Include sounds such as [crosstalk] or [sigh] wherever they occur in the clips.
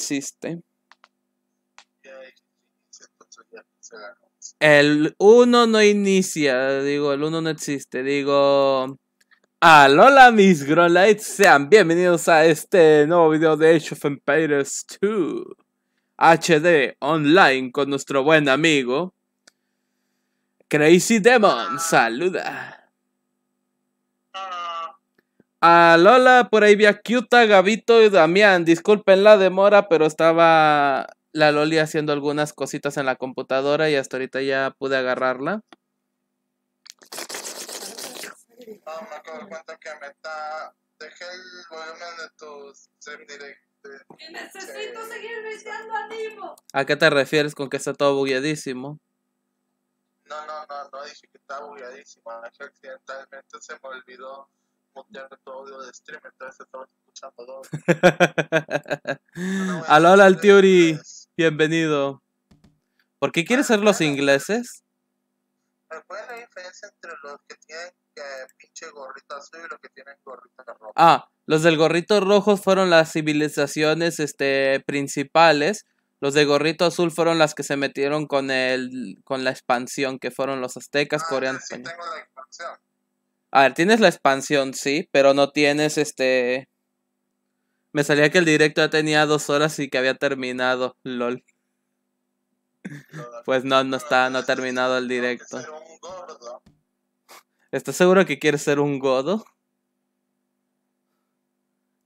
existe. El 1 no inicia, digo, el 1 no existe, digo... Alola mis Growlites, sean bienvenidos a este nuevo video de Age of Empires 2 HD online con nuestro buen amigo Crazy Demon, saluda. Ah, Alola, por ahí vi a Kyuta, Gabito y Damián, disculpen la demora, pero estaba la Loli haciendo algunas cositas en la computadora y hasta ahorita ya pude agarrarla. no, me acabo de dar cuenta que me está... Dejé el volumen de tu stream direct. Y necesito seguir viciando a Nimo. ¿A qué te refieres con que está todo bugueadísimo? No, no, no, no dije que estaba bugueadísimo. Accidentalmente se me olvidó mutear tu audio de stream, entonces estaba escuchando todo. No voy a Alola al decir Tiuri, inglés. bienvenido. ¿Por qué quieres ser los ingleses? ¿Me ¿Cuál es la diferencia entre los que tienen que pinche gorrito azul y los que tienen gorrito rojo? Ah, los del gorrito rojo fueron las civilizaciones este, principales. Los de gorrito azul fueron las que se metieron con el con la expansión, que fueron los aztecas, Ah, coreanos. sí, tengo la expansión. A ver, tienes la expansión, sí, pero no tienes este. Me salía que el directo ya tenía dos horas y que había terminado. LOL. Lo- Pues no, no está, no ha terminado el directo. ¿Estás seguro que quieres ser un godo?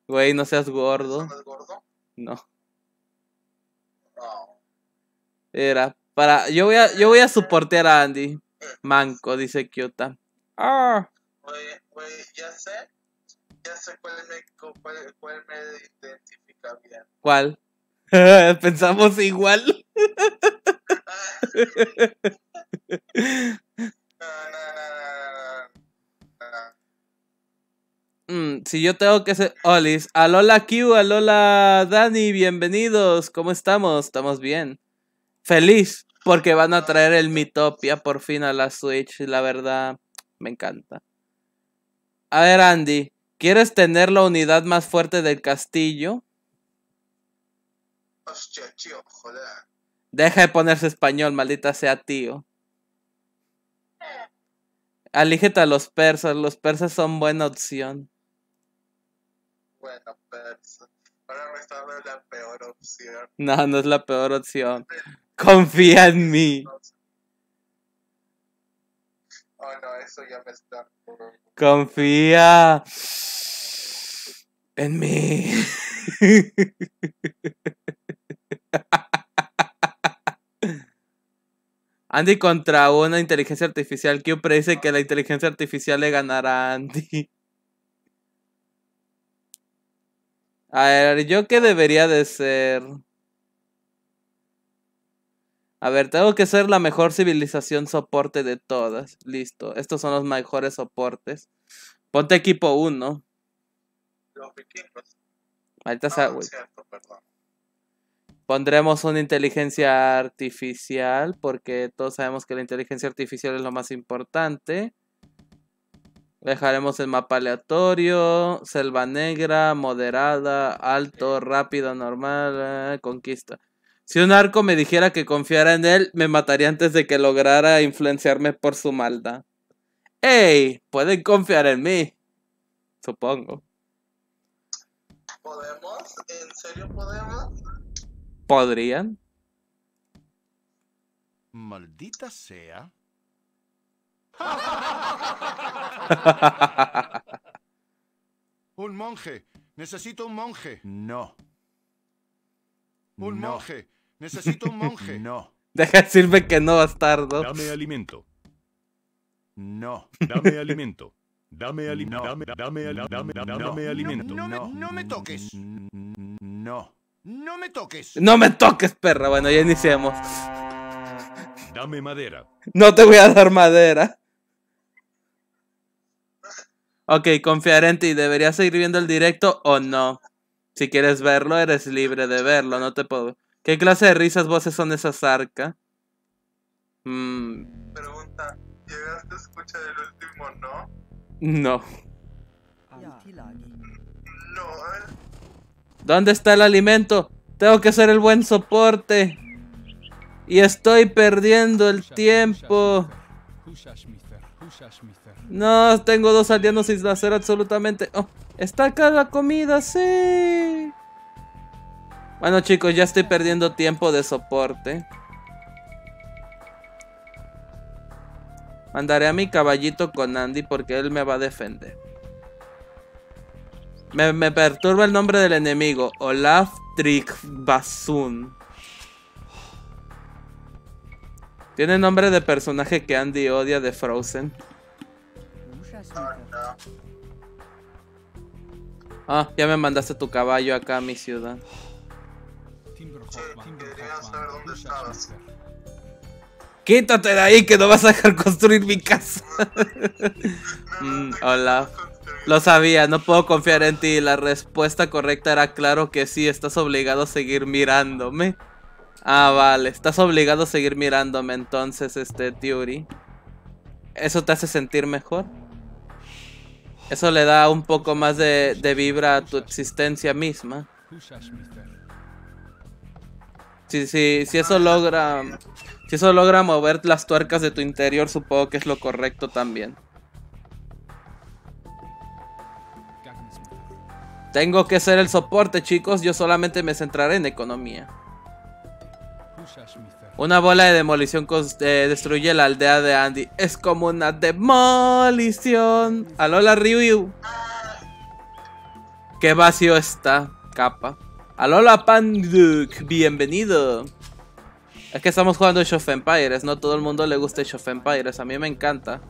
Güey, no seas gordo. No. Era. Para. Yo voy a. Yo voy a soportear a Andy. Manco, dice Kyota. Ah. Güey, güey, ya sé. Ya sé cuál me, cuál, cuál me identifica bien. ¿Cuál? [laughs] Pensamos igual. No, no, no, no, no, no. Mm, si yo tengo que ser. Olis. Alola Q, alola Dani, bienvenidos. ¿Cómo estamos? Estamos bien. Feliz. Porque van a traer el Mitopia por fin a la Switch. La verdad, me encanta. A ver, Andy. ¿Quieres tener la unidad más fuerte del castillo? Hostia, tío, joder. Deja de ponerse español, maldita sea tío. Alígete a los persas. Los persas son buena opción. Bueno, pues. Ahora me está dando la peor opción. No, no es la peor opción. Confía en mí. Oh no, eso ya me está. Confía en mí. [laughs] Andy contra una inteligencia artificial. Q predice que la inteligencia artificial le ganará a Andy. A ver, ¿yo qué debería de ser? A ver, tengo que ser la mejor civilización soporte de todas. Listo. Estos son los mejores soportes. Ponte equipo 1. Los vikingos. No, cierto, perdón. Pondremos una inteligencia artificial porque todos sabemos que la inteligencia artificial es lo más importante. Dejaremos el mapa aleatorio, selva negra, moderada, alto, rápido, normal, eh, conquista. Si un arco me dijera que confiara en él, me mataría antes de que lograra influenciarme por su maldad. ¡Ey! Pueden confiar en mí. Supongo. ¿Podemos? ¿En serio podemos? ¿Podrían? Maldita sea. [laughs] Un monje. Necesito un monje. No. Un No. monje. Necesito un monje. [laughs] No, Deja de decirme que no, bastardo. Dame alimento. no, Dame alimento. Dame alimento. No. Dame, dame, ali- dame, dame, No. dame alimento. No me, no, no me toques. no. No me toques. No me toques, perra. Bueno, ya iniciamos. Dame madera. No te voy a dar madera. Ok, confiaré en ti. ¿Deberías seguir viendo el directo o no? Si quieres verlo, eres libre de verlo. No te puedo. ¿Qué clase de risas voces son esas, Arca? Mm, Pregunta, ¿llegaste a escuchar el último no? no. No, eh. ¿Dónde está el alimento? Tengo que ser el buen soporte. Y estoy perdiendo el tiempo. No, tengo dos aldeanos sin hacer absolutamente... Oh, está acá la comida, sí. Bueno chicos, ya estoy perdiendo tiempo de soporte. Mandaré a mi caballito con Andy porque él me va a defender. Me, me perturba el nombre del enemigo. Olaf Tryggvason. Tiene nombre de personaje que Andy odia de Frozen. No. Ah, ya me mandaste tu caballo acá a mi ciudad. Sí, quería saber dónde estabas. Quítate de ahí que no vas a dejar construir mi casa. Mm, hola. Lo sabía, no puedo confiar en ti. La respuesta correcta era claro que sí, estás obligado a seguir mirándome. Ah, vale, estás obligado a seguir mirándome entonces, este, Theory. ¿Eso te hace sentir mejor? Eso le da un poco más de, de vibra a tu existencia misma. Eso logra... Si eso logra mover las tuercas de tu interior, supongo que es lo correcto también. Tengo que ser el soporte, chicos. Yo solamente me centraré en economía. Una bola de demolición eh, destruye la aldea de Andy. Es como una demolición. Alola Ryu. Qué vacío está, capa. Alola Panduk, bienvenido. Es que estamos jugando Age Empires, no todo el mundo le gusta Age Empires, a mí me encanta.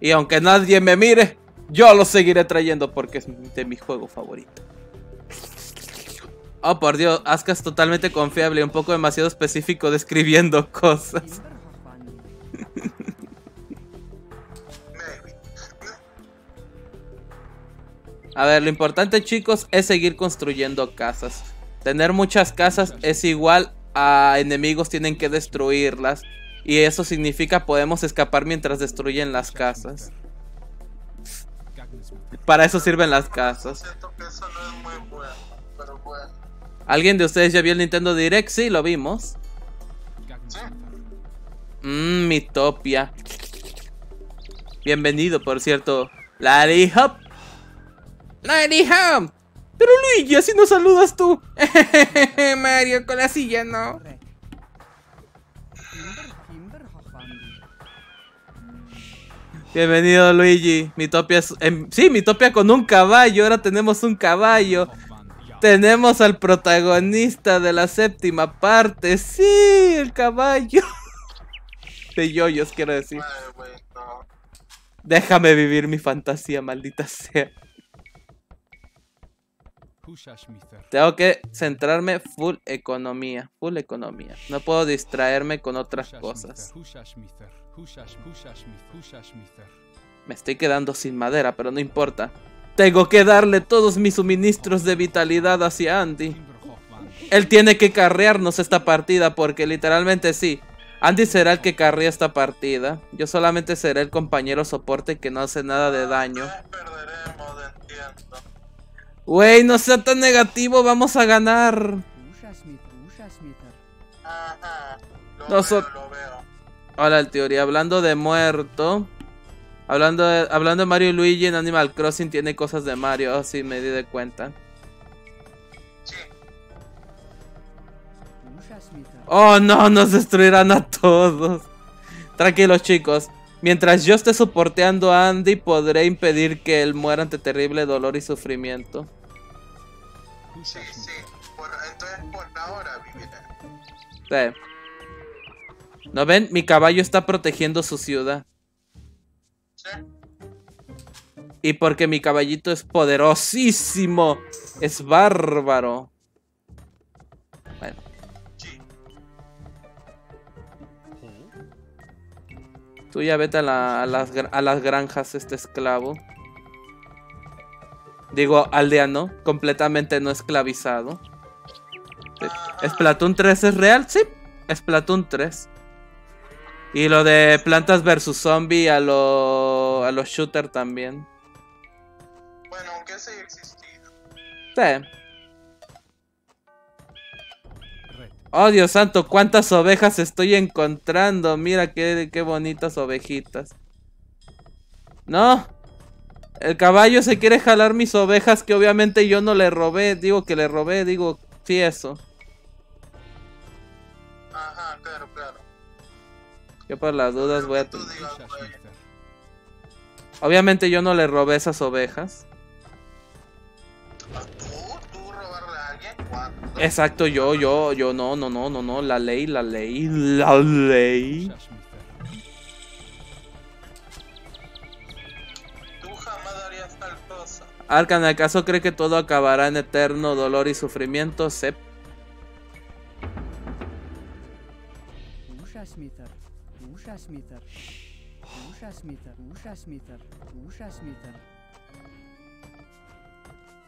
Y aunque nadie me mire, yo lo seguiré trayendo porque es de mi juego favorito. Oh, por Dios, Asuka es totalmente confiable, un poco demasiado específico describiendo [laughs] cosas. A ver, lo importante chicos es seguir construyendo casas. Tener muchas casas es igual a enemigos tienen que destruirlas. Y eso significa podemos escapar mientras destruyen las casas. Para eso sirven las casas. Siento que eso no es muy bueno. ¿Alguien de ustedes ya vio el Nintendo Direct? Sí, lo vimos. Mmm, Mitopia. Bienvenido, por cierto. Larry Hop. Larry Hop. Pero Luigi, así no saludas tú. [laughs] Mario, con la silla no. Bienvenido, Luigi. Mitopia es. em, sí, Mitopia con un caballo. Ahora tenemos un caballo. Tenemos al protagonista de la séptima parte. Sí, el caballo. [laughs] De yoyos, quiero decir. Déjame vivir mi fantasía, maldita sea. Tengo que centrarme full economía. Full economía. No puedo distraerme con otras cosas. Me estoy quedando sin madera, pero no importa. Tengo que darle todos mis suministros de vitalidad hacia Andy. Él tiene que carrearnos esta partida porque literalmente sí. Andy será el que carrea esta partida. Yo solamente seré el compañero soporte que no hace nada de daño. Wey, no sea tan negativo, vamos a ganar. Ajá. Lo Noso- veo, lo veo. Hola, el teoría. Hablando de muerto. Hablando de, hablando de Mario y Luigi en Animal Crossing tiene cosas de Mario. Oh, sí, me di de cuenta. Sí. Oh no, nos destruirán a todos. Tranquilos chicos. Mientras yo esté soporteando a Andy, podré impedir que él muera ante terrible dolor y sufrimiento. Sí, sí. Por, entonces por ahora viviré. Sí. ¿No ven? Mi caballo está protegiendo su ciudad. Y porque mi caballito es poderosísimo. Es bárbaro. Bueno. Sí. Tú ya vete a, la- a las, gra- a las granjas, este esclavo. Digo, aldeano, completamente no esclavizado. Sí. ¿Splatoon 3 es real? Sí, Splatoon 3. Y lo de plantas versus zombie a lo, a los shooter también. Bueno, aunque ese ya existía. Sí. Oh, Dios santo, cuántas ovejas estoy encontrando. Mira qué, qué bonitas ovejitas. No. El caballo se quiere jalar mis ovejas que obviamente yo no le robé. Digo que le robé, digo, sí eso. Ajá, claro, claro. Yo por las dudas voy a... Tú digas. Obviamente yo no le robé esas ovejas. ¿Ah, ¿Tú? ¿Tú robarle a alguien? Exacto, yo, yo, yo, no, no, no, no, no. La ley, la ley, la ley. Tú jamás. Arkan, ¿acaso cree que todo acabará en eterno dolor y sufrimiento? Sep.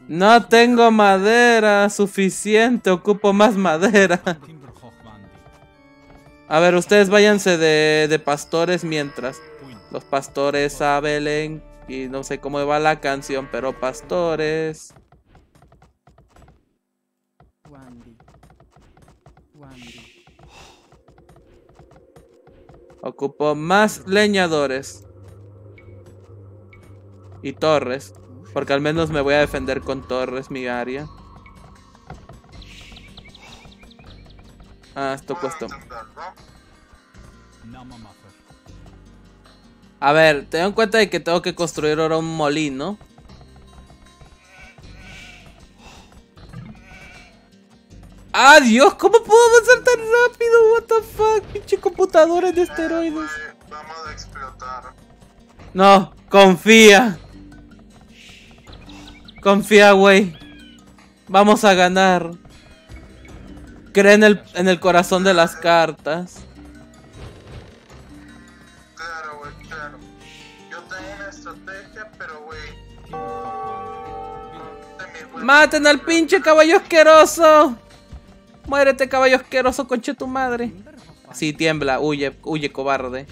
No tengo madera suficiente, ocupo más madera. A ver, ustedes váyanse de, de pastores mientras. Los pastores saben y no sé cómo va la canción, pero pastores. Ocupo más leñadores. Y torres. Porque al menos me voy a defender con torres mi área. Ah, esto cuesta. A ver, ten en cuenta de que tengo que construir ahora un molino. ¡Ah, Dios! ¿Cómo puedo avanzar tan rápido? What the fuck, pinche computadora de esteroides. vamos a explotar. No, confía. Confía, güey. Vamos a ganar. Cree en el, en el corazón de las cartas. Claro, güey, claro. Yo tengo una estrategia, pero, güey. ¡Maten al pinche caballo asqueroso! Muérete, caballo asqueroso, conche tu madre. Sí, tiembla, huye, huye, cobarde.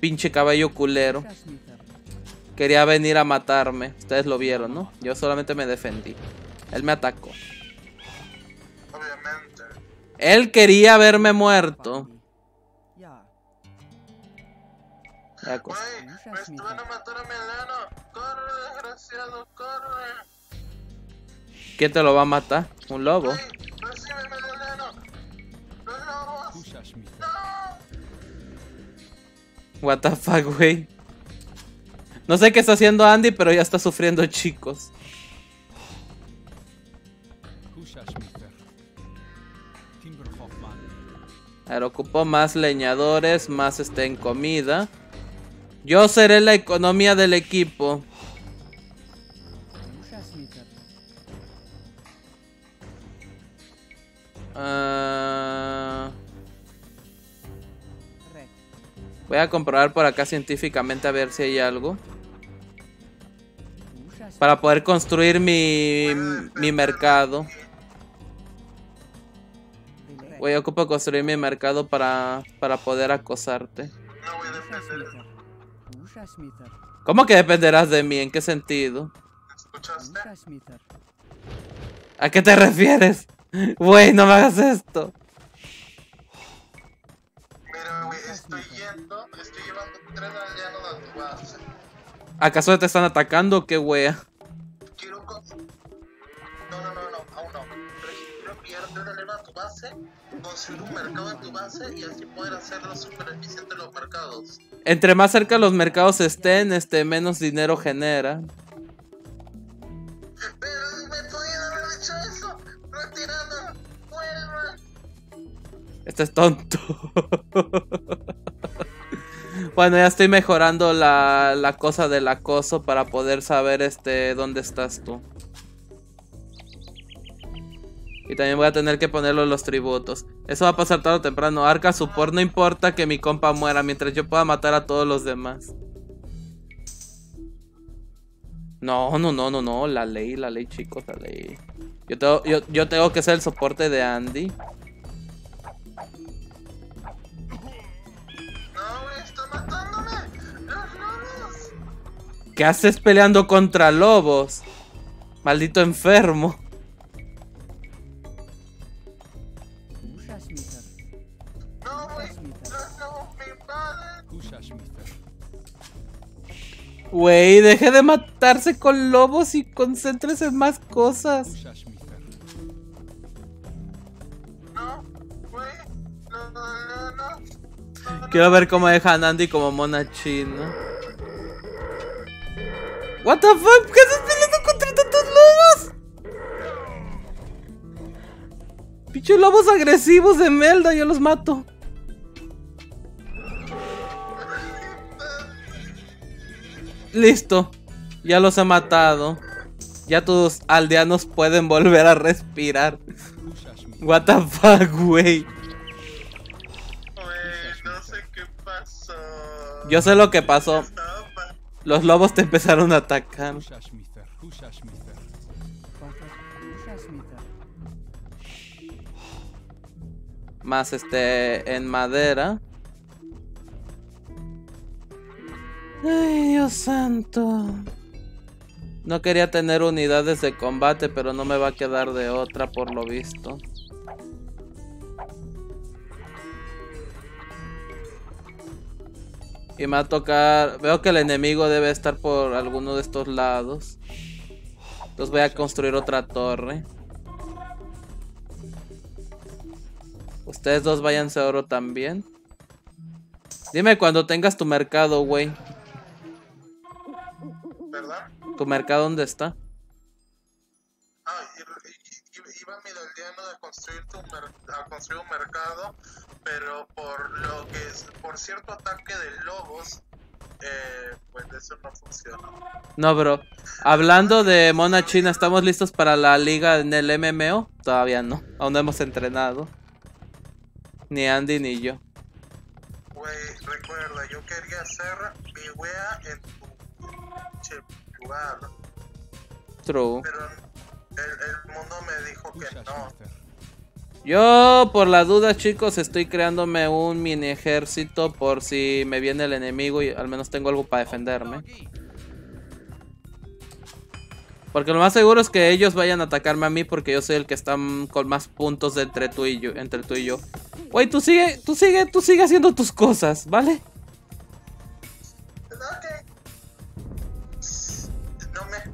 Pinche caballo culero. Quería venir a matarme. Ustedes lo vieron, ¿no? Yo solamente me defendí. Él me atacó. Obviamente. Él quería verme muerto. Bandi. Ya. Ya, co- Güey, me van a matar a mi enano. Corre, desgraciado, corre. ¿Quién te lo va a matar? ¿Un lobo? Güey, recíbeme el enano. Los lobos. Smither. What the fuck, güey. No sé qué está haciendo Andy, pero ya está sufriendo chicos. A ver, ocupo más leñadores, más este en comida. Yo seré la economía del equipo. Ah, voy a comprobar por acá científicamente a ver si hay algo. Para poder construir mi, mi mercado. Voy a ocupar construir mi mercado para, para poder acosarte. No voy a defender. ¿Cómo que dependerás de mí? ¿En qué sentido? ¿Escuchaste? ¿A qué te refieres? Güey, no me hagas esto. Mira, güey, estoy yendo, estoy llevando tres aldeanos a tu base. ¿Acaso te están atacando o qué wea? Base, construir un mercado en tu base y así poder hacerlo súper eficiente los mercados. Entre más cerca los mercados estén, este, menos dinero genera. Pero me podían haber dicho eso. Retirada, vuelva. Este es tonto. [laughs] bueno, ya estoy mejorando la, la cosa del acoso para poder saber este dónde estás tú. Y también voy a tener que ponerlo en los tributos. Eso va a pasar tarde o temprano. Arca support, no importa que mi compa muera mientras yo pueda matar a todos los demás. No, no, no, no, no. La ley, la ley, chicos, la ley. Yo tengo, yo, yo tengo que ser el soporte de Andy. ¿Qué haces peleando contra lobos? Maldito enfermo. Güey, deje de matarse con lobos y concéntrese en más cosas. Kushashmitar. No, güey. No, no, no, no. Quiero ver cómo deja a Nandi como mona china. What the fuck? ¿Qué estás peleando contra tantos lobos? Pinches lobos agresivos de Melda, yo los mato. Listo. Ya los he matado. Ya tus aldeanos pueden volver a respirar. What the fuck, güey. Güey, no sé qué pasó. Yo sé lo que pasó. Los lobos te empezaron a atacar. Más este en madera. Ay, Dios santo. No quería tener unidades de combate, pero no me va a quedar de otra por lo visto. Y me va a tocar... Veo que el enemigo debe estar por alguno de estos lados. Entonces voy a construir otra torre. Ustedes dos váyanse a oro también. Dime cuando tengas tu mercado, güey. ¿Verdad? ¿Tu mercado dónde está? Ah, iba mi aldeano a construir, tu a construir un mercado, pero por lo que es, por cierto ataque de lobos, eh, pues eso no funciona. No, bro. Hablando de Mona China, ¿estamos listos para la liga en el MMO? Todavía no. Aún no hemos entrenado. Ni Andy ni yo. Güey, recuerda, yo quería hacer mi wea en True. pero el, el mundo me dijo que no. Yo, por la duda, chicos, estoy creándome un mini ejército por si me viene el enemigo y al menos tengo algo para defenderme. Porque lo más seguro es que ellos vayan a atacarme a mí porque yo soy el que está con más puntos de entre tú y yo. Entre tú y yo. Güey, tú sigue, tú sigue, tú sigue haciendo tus cosas, ¿vale?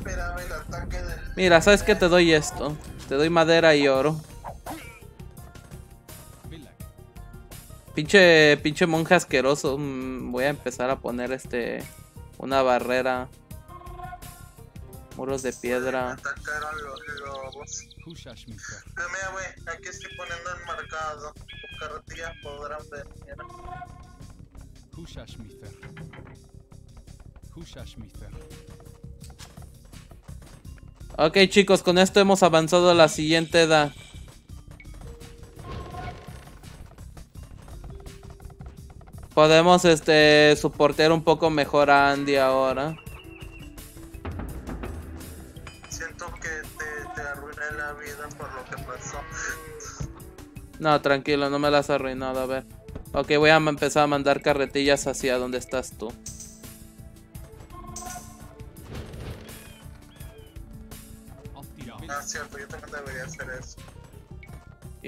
Esperaba el ataque del... Mira, ¿sabes qué? Te doy esto. Te doy madera y oro. Pinche, pinche monje asqueroso. Mm, Voy a empezar a poner este... Una barrera. Muros de piedra. Atacaron los lobos. Pero mira, güey, aquí estoy poniendo el marcado. Tus carretillas podrán ver. Mira. Kushashmitar. Ok chicos, con esto hemos avanzado a la siguiente edad. Podemos este soportear un poco mejor a Andy ahora. Siento que te, te arruiné la vida por lo que pasó. No, tranquilo, no me las has arruinado, a ver. Ok, voy a empezar a mandar carretillas hacia donde estás tú.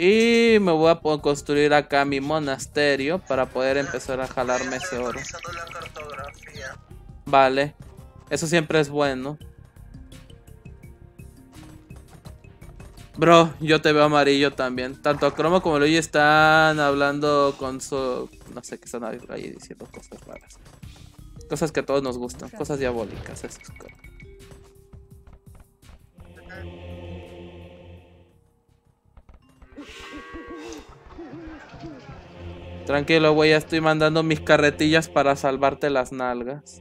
Y me voy a construir acá mi monasterio para poder empezar a jalarme ese oro. Vale, eso siempre es bueno. Bro, yo te veo amarillo también. Tanto Cromo como Luigi están hablando con su... No sé qué están ahí diciendo cosas raras. Cosas que a todos nos gustan. Cosas diabólicas. Eso es Tranquilo, güey, ya estoy mandando mis carretillas para salvarte las nalgas.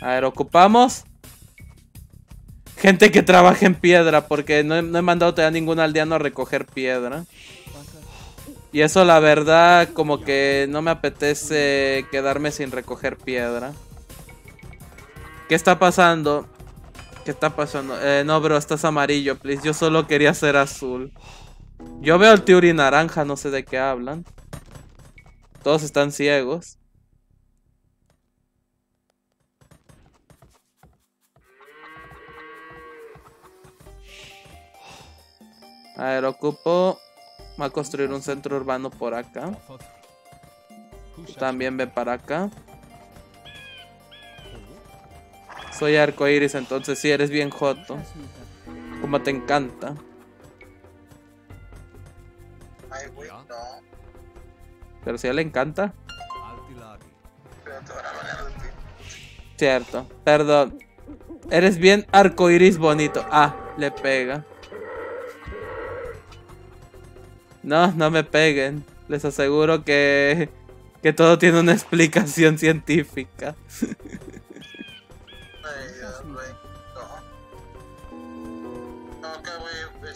A ver, ocupamos gente que trabaje en piedra, porque no he, no he mandado a ningún aldeano a recoger piedra. Y eso la verdad como que no me apetece quedarme sin recoger piedra. ¿Qué está pasando? ¿Qué está pasando? Eh, no, bro, estás amarillo, please. Yo solo quería ser azul. Yo veo el Tiuri naranja, no sé de qué hablan. Todos están ciegos. A ver, ocupo. Va a construir un centro urbano por acá. También ve para acá. Soy arcoiris, entonces sí eres bien joto. Como te encanta. Ay, güey, no. Pero si a él le encanta. Cierto. Perdón. Eres bien arcoiris bonito. Ah, le pega. No, no me peguen. Les aseguro que, que todo tiene una [laughs] explicación científica. [laughs]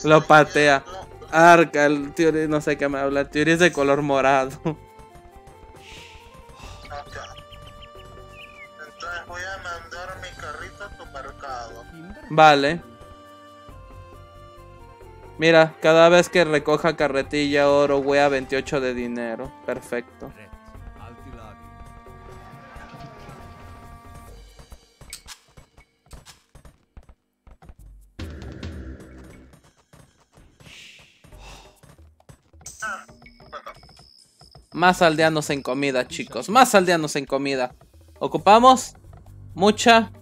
Lo patea. Arca, el tío no sé qué me habla. El tío es de color morado. Entonces voy a mandar mi carrito a tu mercado. Vale. Mira, cada vez que recoja carretilla oro, wea 28 de dinero. Perfecto. Más aldeanos en comida, chicos. Más aldeanos en comida. Ocupamos mucha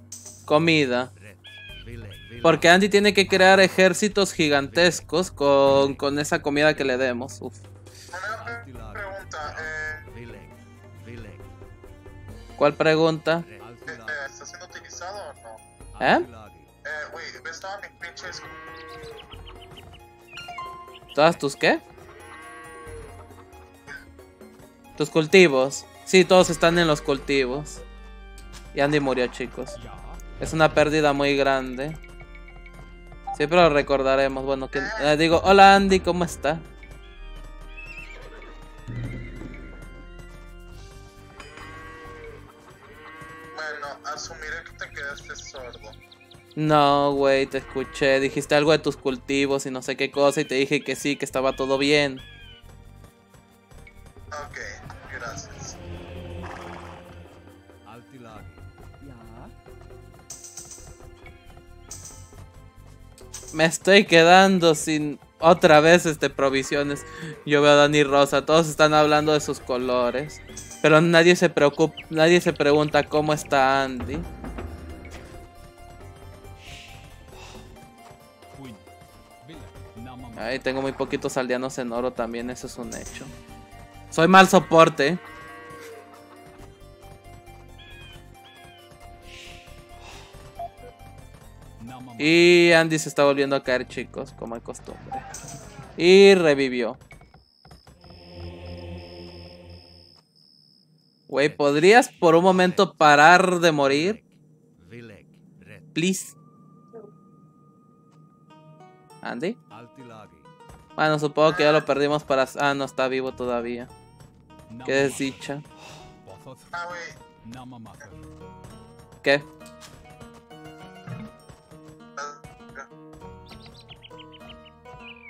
comida. Porque Andy tiene que crear ejércitos gigantescos con, con esa comida que le demos. Uf. Una pre- pregunta, eh, ¿Cuál pregunta? eh, eh, ¿está siendo utilizado o no? ¿Eh? Eh, güey, ¿ves todas mis pinches ¿Todas tus qué? Tus cultivos. Sí, todos están en los cultivos. Y Andy murió, chicos. Es una pérdida muy grande. Siempre lo recordaremos. Bueno, que, eh, digo, hola Andy, ¿cómo está? Bueno, asumiré que te quedaste sordo. No, güey, te escuché. Dijiste algo de tus cultivos y no sé qué cosa y te dije que sí, que estaba todo bien. Ok, Me estoy quedando sin otra vez este provisiones. Yo veo a Dani Rosa, todos están hablando de sus colores, pero nadie se preocupa, nadie se pregunta cómo está Andy. Ahí tengo muy poquitos aldeanos en oro también, eso es un hecho. Soy mal soporte. Y Andy se está volviendo a caer, chicos, como de costumbre. Y revivió. Güey, ¿podrías por un momento parar de morir? Please. Andy. Bueno, supongo que ya lo perdimos para... Ah, no está vivo todavía. Qué desdicha. Ah, ¿Qué?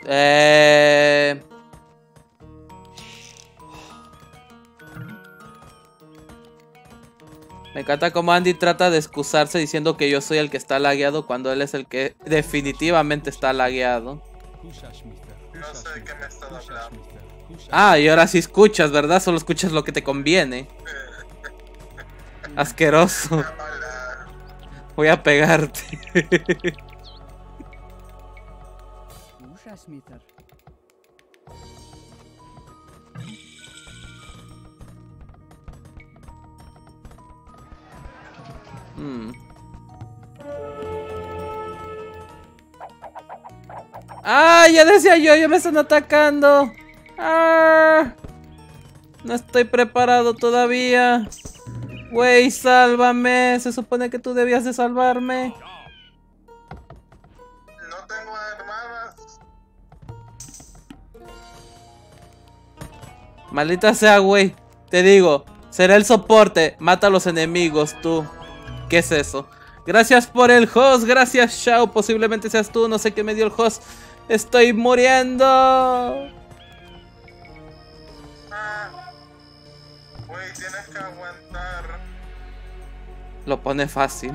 Eh... Me encanta cómo Andy trata de excusarse diciendo que yo soy el que está lagueado cuando él es el que definitivamente está lagueado. no sé de qué me estás hablando. Ah, y ahora sí escuchas, ¿verdad? Solo escuchas lo que te conviene. [laughs] Asqueroso. Voy a pegarte. [laughs] Hmm. ¡Ah! Ya decía yo, ya me están atacando. ¡Ah! No estoy preparado todavía. Güey, sálvame. Se supone que tú debías de salvarme. Maldita sea, güey. Te digo, será el soporte. Mata a los enemigos, tú. ¿Qué es eso? Gracias por el host. Gracias, Shao. Posiblemente seas tú. No sé qué me dio el host. Estoy muriendo. Ah. Güey, tienes que aguantar. Lo pone fácil.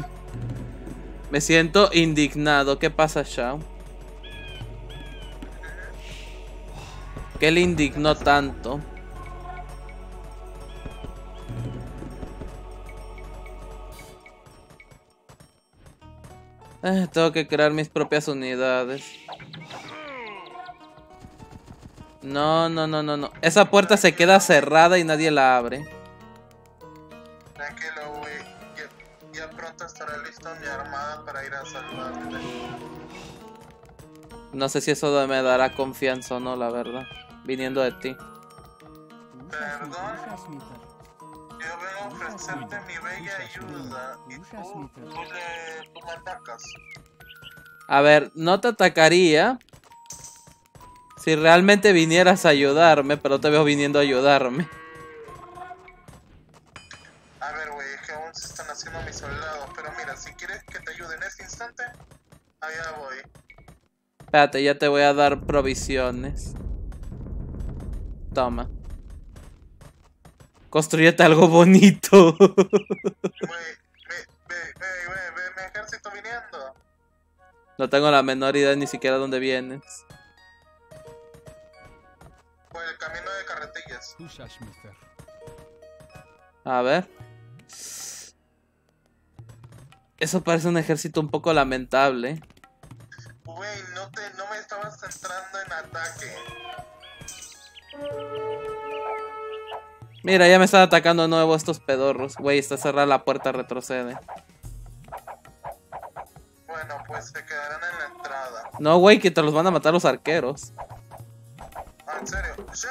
Me siento indignado. ¿Qué pasa, Shao? ¿Qué le indignó tanto? Eh, tengo que crear mis propias unidades. No, no, no, no, no. Esa puerta se queda cerrada y nadie la abre. Tranquilo, güey. Ya, ya pronto estará lista mi armada para ir a salvarte. No sé si eso me dará confianza o no, la verdad. Viniendo de ti. Perdón. Ofrecerte mi bella ayuda y tú, tú, le, tú me atacas. A ver, no te atacaría si realmente vinieras a ayudarme, pero te veo viniendo a ayudarme. A ver, güey, es que aún se están haciendo mis soldados. Pero mira, si quieres que te ayude en este instante, allá voy. Espérate, ya te voy a dar provisiones. Toma. Construyete algo bonito. Güey, ve, ve, ve, ve, ve mi ejército viniendo. no tengo la menor idea ni siquiera dónde vienes. Por el camino de carretillas. A ver. Eso parece un ejército un poco lamentable. Güey, no, te, no me estabas centrando en ataque. Mira, ya me están atacando de nuevo estos pedorros. Güey, está cerrada la puerta, retrocede. Bueno, pues se quedarán en la entrada. No, güey, que te los van a matar los arqueros. Ah, en serio. Pues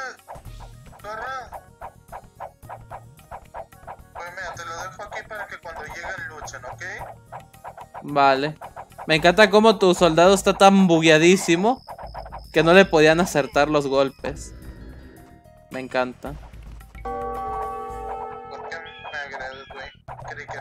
mira, te lo dejo aquí para que cuando lleguen luchen, ¿ok? Vale. Me encanta cómo tu soldado está tan bugueadísimo que no le podían acertar los golpes. Me encanta. Creí que.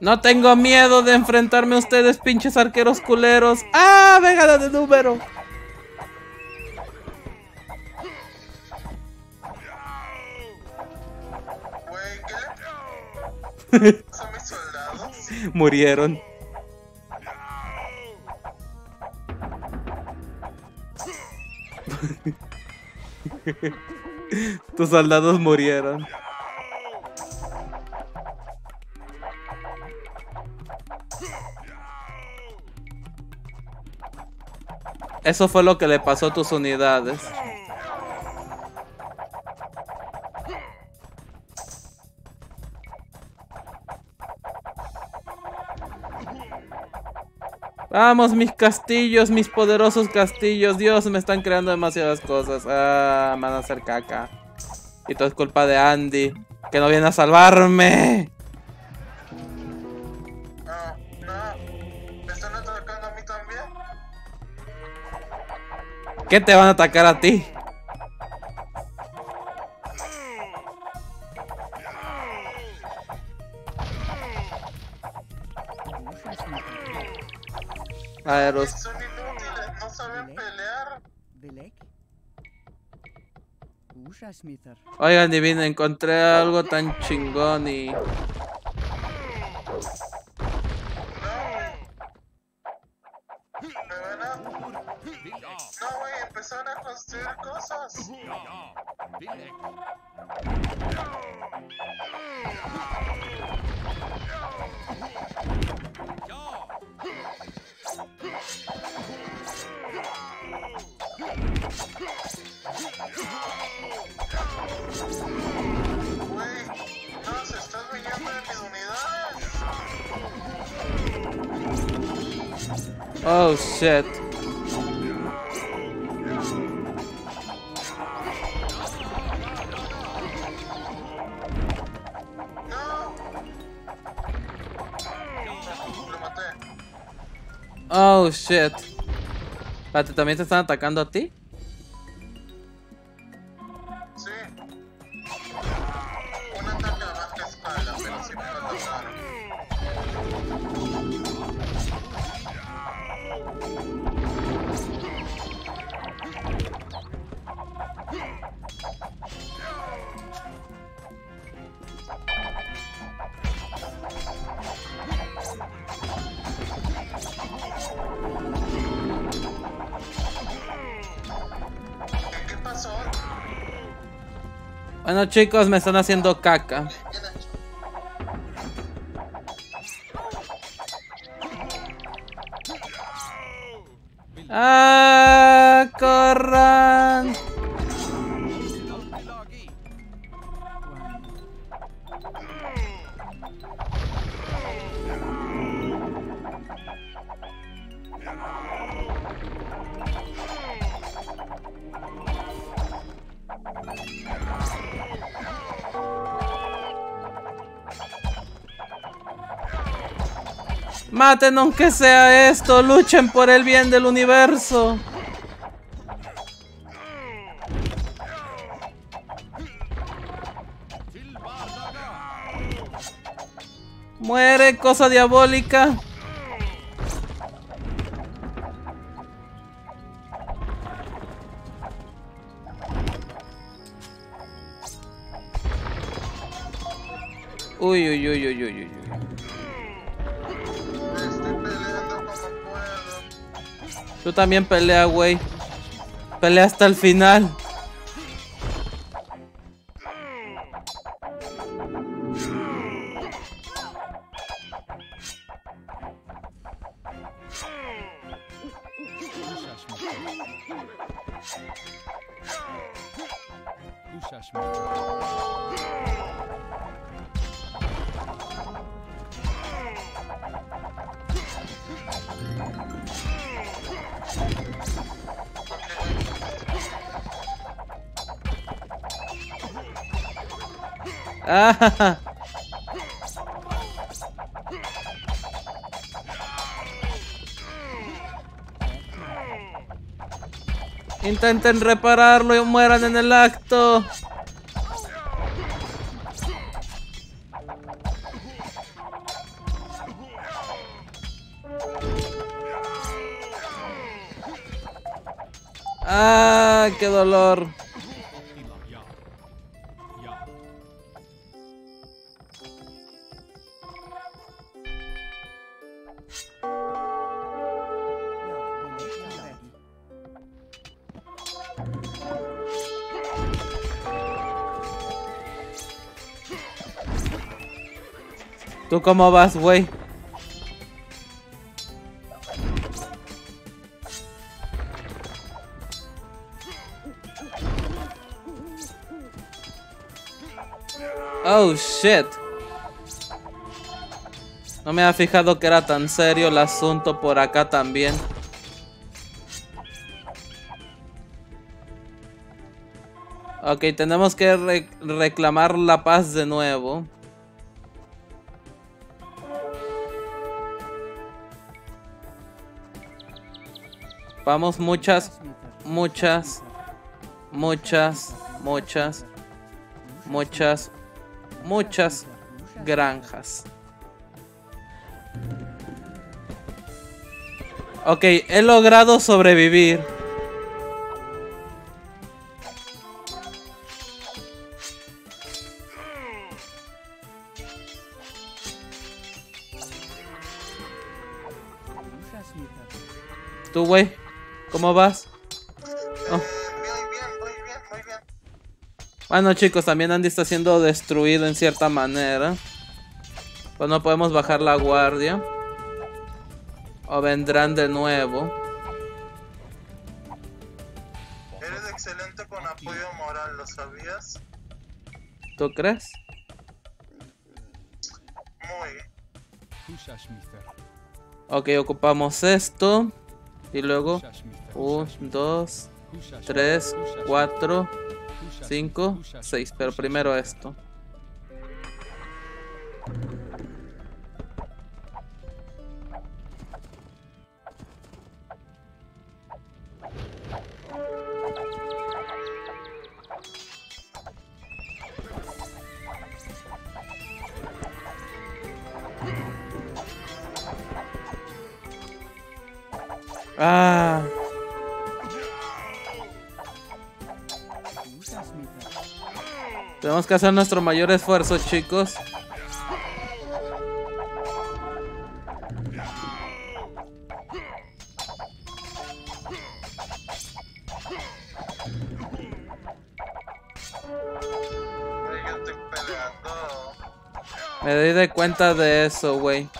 No tengo miedo de enfrentarme a ustedes, pinches arqueros culeros. ¡Ah! ¡Venga de número! Murieron. [laughs] Tus soldados murieron. Eso fue lo que le pasó a tus unidades. Vamos, mis castillos, mis poderosos castillos. Dios, me están creando demasiadas cosas. Ah, me van a hacer caca. Y todo es culpa de Andy, que no viene a salvarme. No, no. ¿Me están atacando a mí también? ¿Qué te van a atacar a ti? Aeros. Son inútiles, no saben pelear. Oigan, divino, encontré algo tan chingón y... ¿también te están atacando a ti? Chicos, me están haciendo caca. Aunque sea esto, luchen por el bien del universo. Muere, cosa diabólica. Uy, uy, uy, También pelea, güey. Pelea hasta el final. [laughs] Intenten repararlo y mueran en el acto. Ah, qué dolor. Cómo vas, güey? Oh, shit. No me había fijado que era tan serio el asunto por acá también. Ok, tenemos que re- reclamar la paz de nuevo. Vamos, muchas, muchas, muchas, muchas, muchas, muchas granjas. Ok, he logrado sobrevivir. ¿Tú, güey? ¿Cómo vas? Oh. Muy bien, muy bien, muy bien. Bueno chicos, también Andy está siendo destruido en cierta manera. Pues no podemos bajar la guardia. O vendrán de nuevo. Eres excelente con apoyo moral, ¿lo sabías? ¿Tú crees? Muy. Ok, ocupamos esto. Y luego... 1, 2, 3, 4, 5, 6. Pero primero esto. Ah. Tenemos que hacer nuestro mayor esfuerzo, chicos. Me doy de cuenta de eso, güey.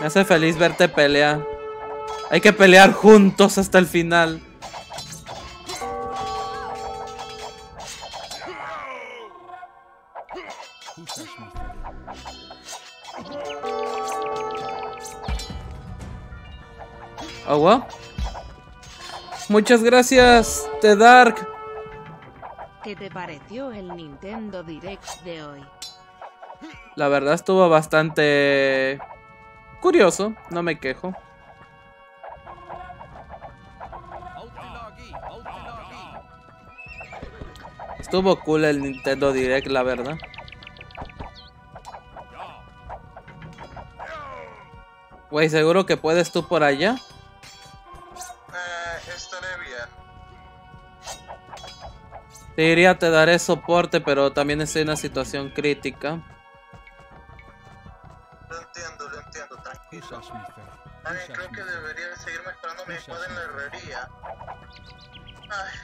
Me hace feliz verte pelear. Hay que pelear juntos hasta el final. Muchas gracias, The Dark. ¿Qué te pareció el Nintendo Direct de hoy? La verdad estuvo bastante curioso, no me quejo. Estuvo cool el Nintendo Direct, la verdad. Güey, ¿seguro que puedes tú por allá? Te diría te daré soporte, pero también estoy en una situación crítica. Lo entiendo, lo entiendo, tranquilo. Ay, creo que debería seguir mejorando mi espada en la herrería. Ay,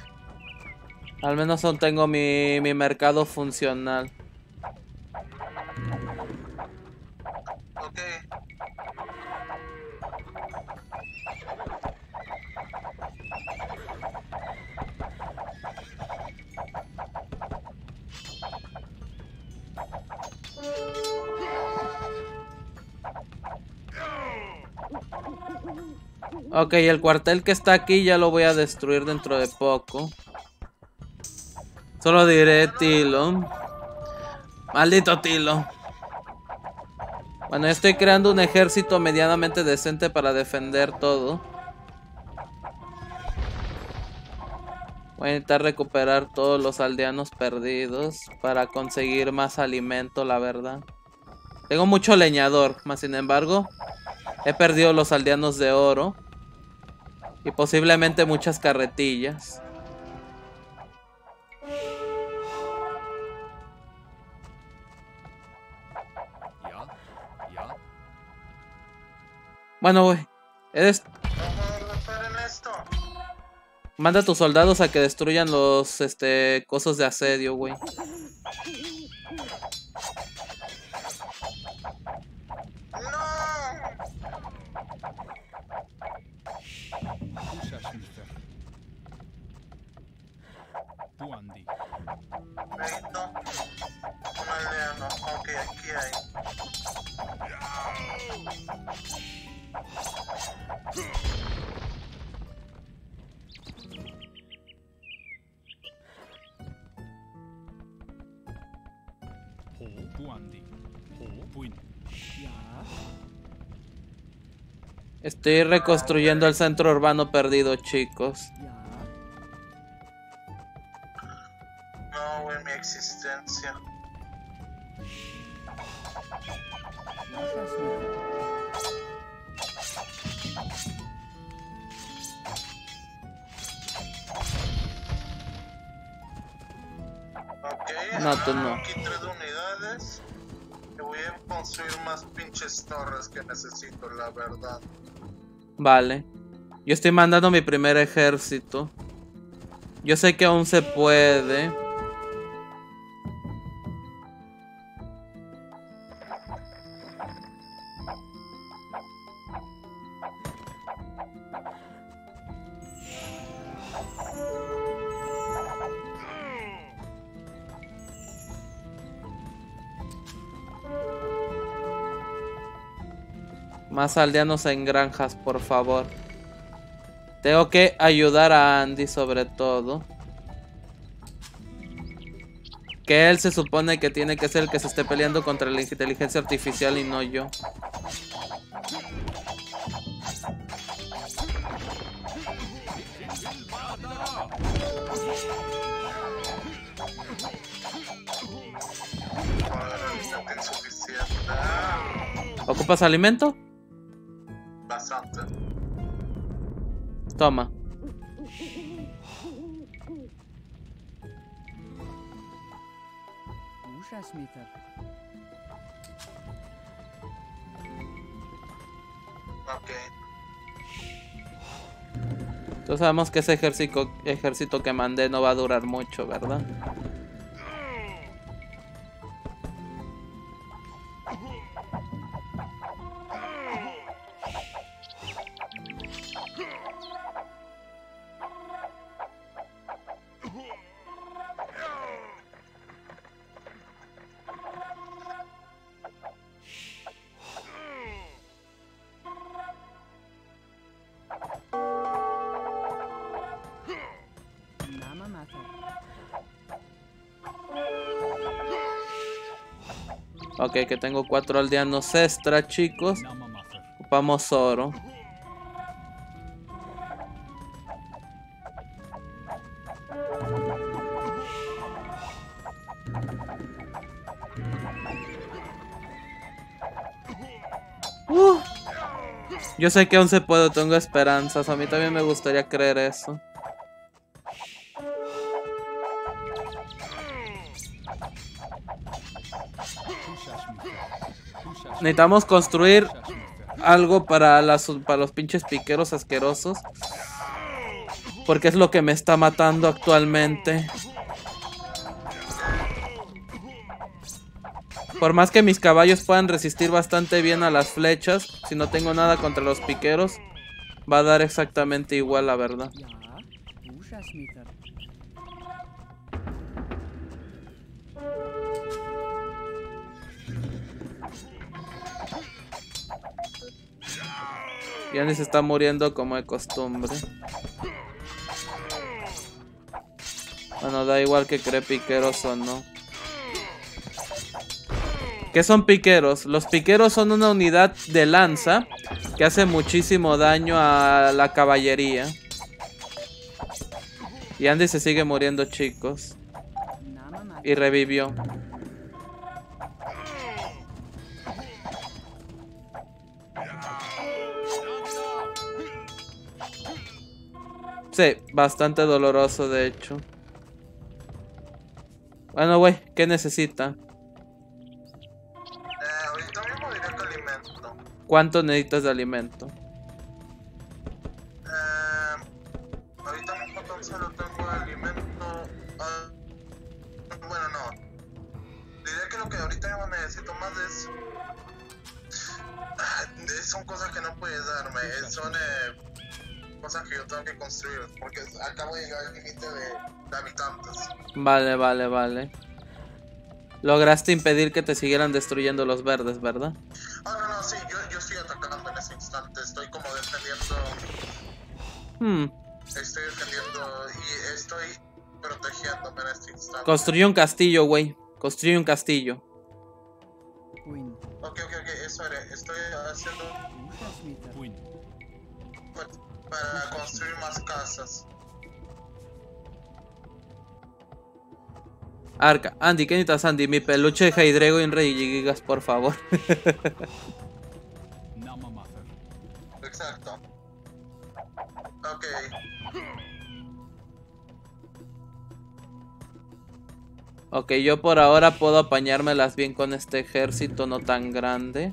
Al menos aún tengo mi, mi mercado funcional. Ok, el cuartel que está aquí ya lo voy a destruir dentro de poco. Solo diré Tilo. Maldito Tilo. Bueno, estoy creando un ejército medianamente decente para defender todo. Voy a intentar recuperar todos los aldeanos perdidos para conseguir más alimento, la verdad. Tengo mucho leñador, más sin embargo, he perdido los aldeanos de oro. Y posiblemente muchas carretillas. Bueno, güey. Eres... Manda a tus soldados a que destruyan los este cosos de asedio, güey. Estoy reconstruyendo el centro urbano perdido, chicos. No, güey, mi existencia. Ok. No, tú no. Aquí tres unidades. Y voy a construir más pinches torres que necesito, la verdad. Vale. Yo estoy mandando mi primer ejército. Yo sé que aún se puede. Más aldeanos en granjas, por favor. Tengo que ayudar a Andy sobre todo. Que él se supone que tiene que ser el que se esté peleando contra la inteligencia artificial y no yo. ¿Ocupas alimento? Toma. Entonces sabemos que ese ejército, ejército que mandé no va a durar mucho, ¿verdad? Ok, que tengo cuatro aldeanos extra, chicos. Ocupamos oro. Uh. Yo sé que aún se puede, tengo esperanzas. A mí también me gustaría creer eso. Necesitamos construir algo para, las, para los pinches piqueros asquerosos. Porque es lo que me está matando actualmente. Por más que mis caballos puedan resistir bastante bien a las flechas, si no tengo nada contra los piqueros, va a dar exactamente igual, la verdad. Ja. Húsasmitar. Ya se está muriendo como de costumbre. Bueno, da igual que cree piqueros o no. ¿Qué son piqueros? Los piqueros son una unidad de lanza que hace muchísimo daño a la caballería. Y Andy se sigue muriendo, chicos. Y revivió. Sí, bastante doloroso de hecho. Bueno, güey, ¿qué necesita? Eh, ahorita mismo diré que alimento. ¿Cuánto necesitas de alimento? Eh, ahorita mismo tan solo tengo alimento. ah, bueno, no. Diré que lo que ahorita mismo necesito más es. ah, Son cosas que no puedes darme. Son eh, cosas que yo tengo que construir. Porque acabo de llegar al límite de, de habitantes. Vale, vale, vale. Lograste impedir que te siguieran destruyendo los verdes, ¿verdad? Ah, no, no, sí, yo, yo estoy atacando en ese instante. Estoy como defendiendo. Hmm. Estoy defendiendo y estoy protegiéndome en este instante. Construye un castillo, güey. Construye un castillo. Ok, ok, ok, eso haré. Estoy haciendo. Para construir más casas. Arca. Andy, ¿qué necesitas, Andy? Mi peluche de Hydreigo y un Rey Gigas, por favor. Exacto. Ok. ok, yo por ahora puedo apañármelas bien con este ejército no tan grande.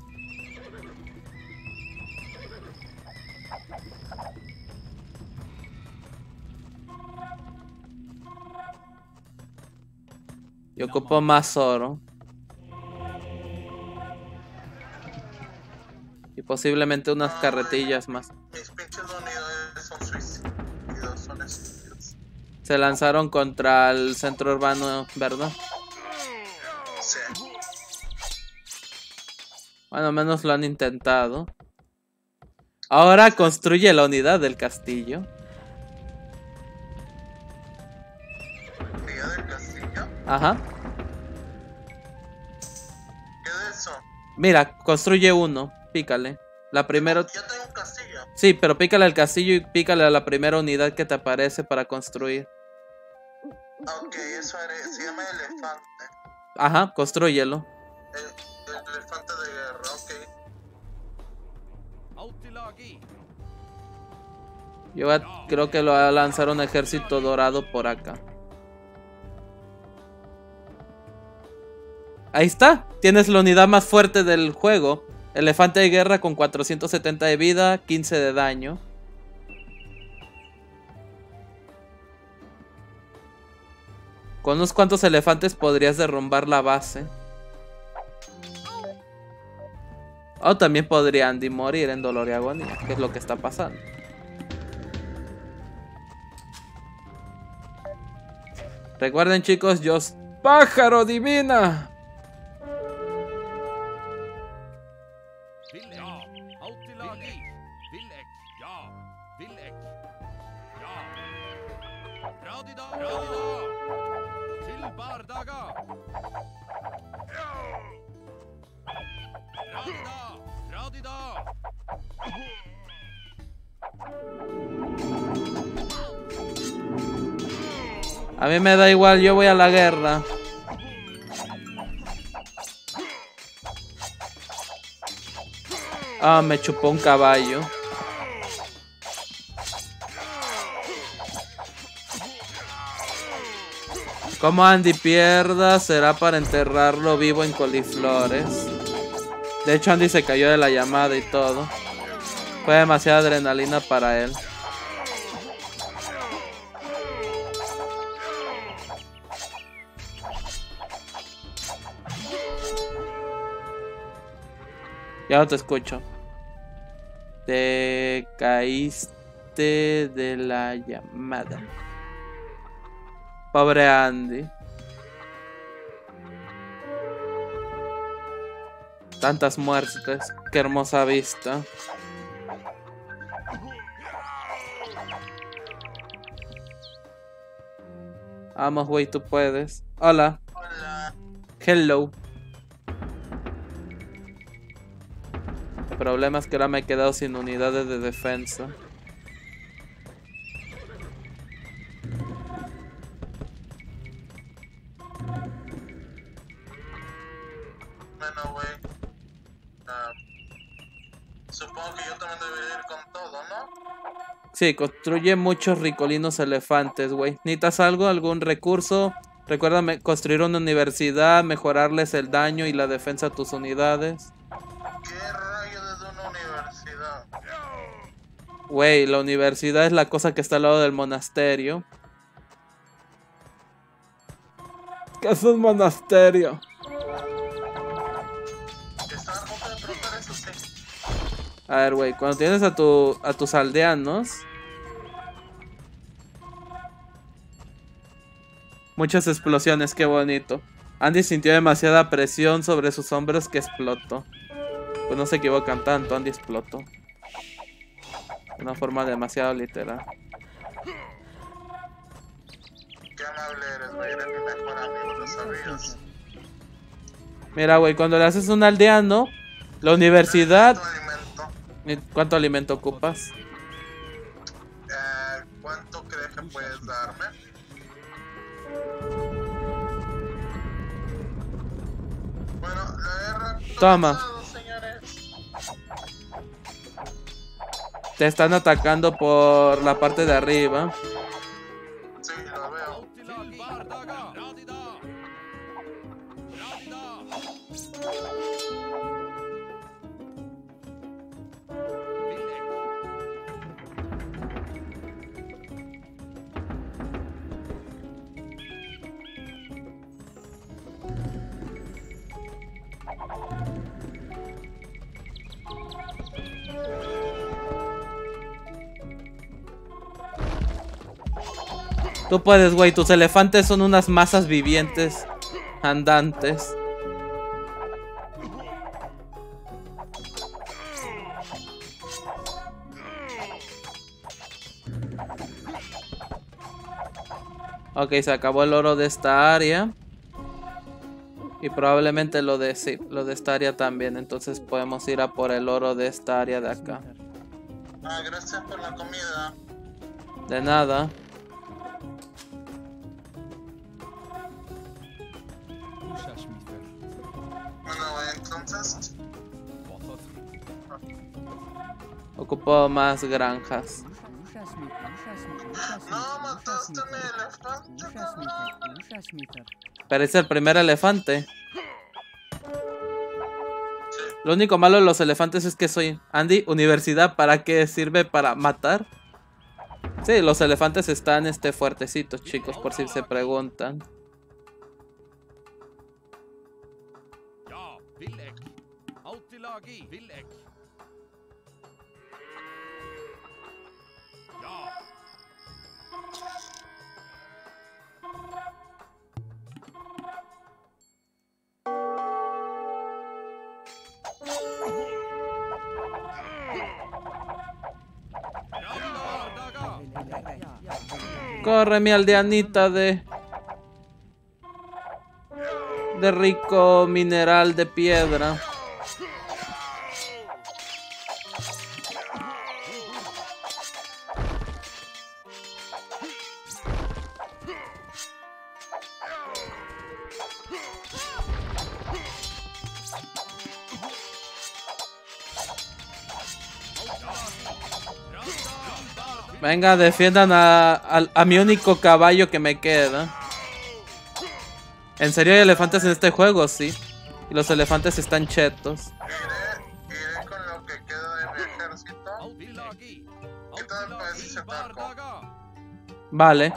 Y ocupo más oro. Y posiblemente unas carretillas más. Mis pinches unidades son suicidas, son estúpidos. Se lanzaron contra el centro urbano, ¿verdad? Sí. Bueno, menos lo han intentado. Ahora construye la unidad del castillo. Ajá. ¿Qué de eso? Mira, construye uno. Pícale. La primera. Ya tengo un castillo. Sí, pero pícale al castillo y pícale a la primera unidad que te aparece para construir. Ok, eso haré. Se llama elefante. Ajá, construyelo. El, el elefante de guerra, ok. Yo creo que lo va a lanzar un ejército dorado por acá. Ahí está. Tienes la unidad más fuerte del juego. Elefante de guerra con 470 de vida, 15 de daño. Con unos cuantos elefantes podrías derrumbar la base. O también podría Andy morir en dolor y agonía, que es lo que está pasando. Recuerden chicos, yo... ¡Pájaro divina! A mí me da igual, yo voy a la guerra. Ah, me chupó un caballo. Como Andy pierda, será para enterrarlo vivo en coliflores. De hecho, Andy se cayó de la llamada y todo. Fue demasiada adrenalina para él. Ya no te escucho. Te caíste de la llamada. Pobre Andy. Tantas muertes. Qué hermosa vista. Vamos, güey, tú puedes. Hola. Hola. Hello. Problema es que ahora me he quedado sin unidades de defensa. Bueno, güey. Ah, supongo que yo también debería ir con todo, ¿no? Sí, construye muchos ricolinos elefantes, güey. ¿Necesitas algo? ¿Algún recurso? Recuérdame construir una universidad, mejorarles el daño y la defensa a tus unidades. Güey, la universidad es la cosa que está al lado del monasterio. ¿Qué es un monasterio? A ver, güey, cuando tienes a, tu, a tus aldeanos... Muchas explosiones, qué bonito. Andy sintió demasiada presión sobre sus hombros que explotó. Pues no se equivocan tanto, Andy explotó. De una forma demasiado literal. Qué amable eres, güey. Eres mi mejor amigo, lo sabías. Mira, güey, cuando le haces un aldeano, la universidad... Tu alimento. ¿Cuánto alimento ocupas? Eh, ¿Cuánto crees que puedes darme? Bueno, la guerra... Toma. Te están atacando por la parte de arriba. Tú puedes, güey. Tus elefantes son unas masas vivientes andantes. Ok, se acabó el oro de esta área. Y probablemente lo de, sí, lo de esta área también. Entonces podemos ir a por el oro de esta área de acá. Ah, gracias por la comida. De nada. Bueno, entonces... Ocupo más granjas. No mataste a mi elefante, cabrón. Es el primer elefante. Lo único malo de los elefantes es que soy Andy, universidad, ¿para qué sirve? ¿Para matar? Sí, los elefantes están este fuertecitos, chicos, por si se preguntan. Ja. Corre mi aldeanita de... De rico mineral de piedra. Venga, defiendan a, a- a mi único caballo que me queda. En serio hay elefantes en este juego, sí. Y los elefantes están chetos. Iré, iré con lo que queda de mi ejército. Vale.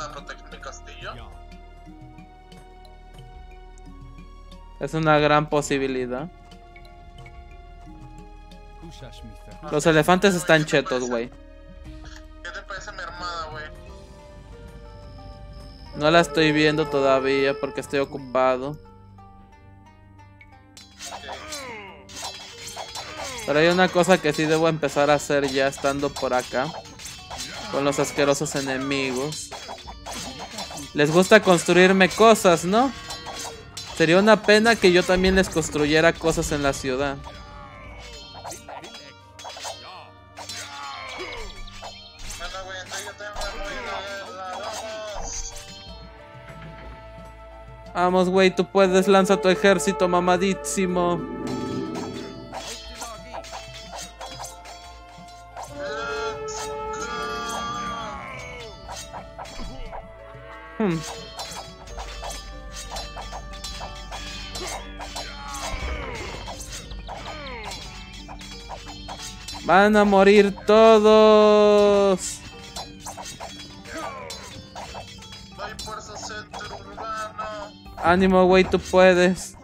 Para proteger mi castillo? Ja. Es una gran posibilidad. Los elefantes están chetos, güey. ¿Qué te parece mi armada, güey? No la estoy viendo todavía porque estoy ocupado. Pero hay una cosa que sí debo empezar a hacer ya estando por acá. Con los asquerosos enemigos. Les gusta construirme cosas, ¿no? Sería una pena que yo también les construyera cosas en la ciudad. Vamos, güey, tú puedes, lanza tu ejército mamadísimo. Hmm. Van a morir todos. Ánimo, güey, tú puedes.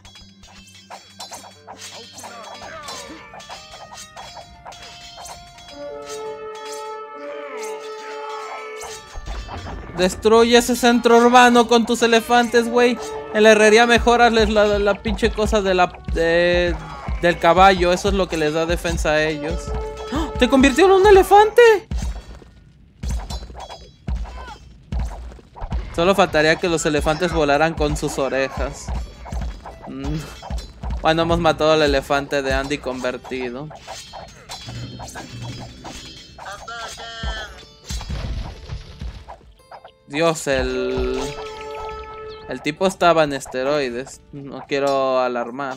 Destruye ese centro urbano con tus elefantes, güey. En la herrería mejorarles la, pinche cosa de la, de- del caballo. Eso es lo que les da defensa a ellos. ¡Ah! ¡Te convirtió en un elefante! Solo faltaría que los elefantes volaran con sus orejas. Mm. Bueno, hemos matado al elefante de Andy convertido. Ataquen. Dios, el... El tipo estaba en esteroides. No quiero alarmar.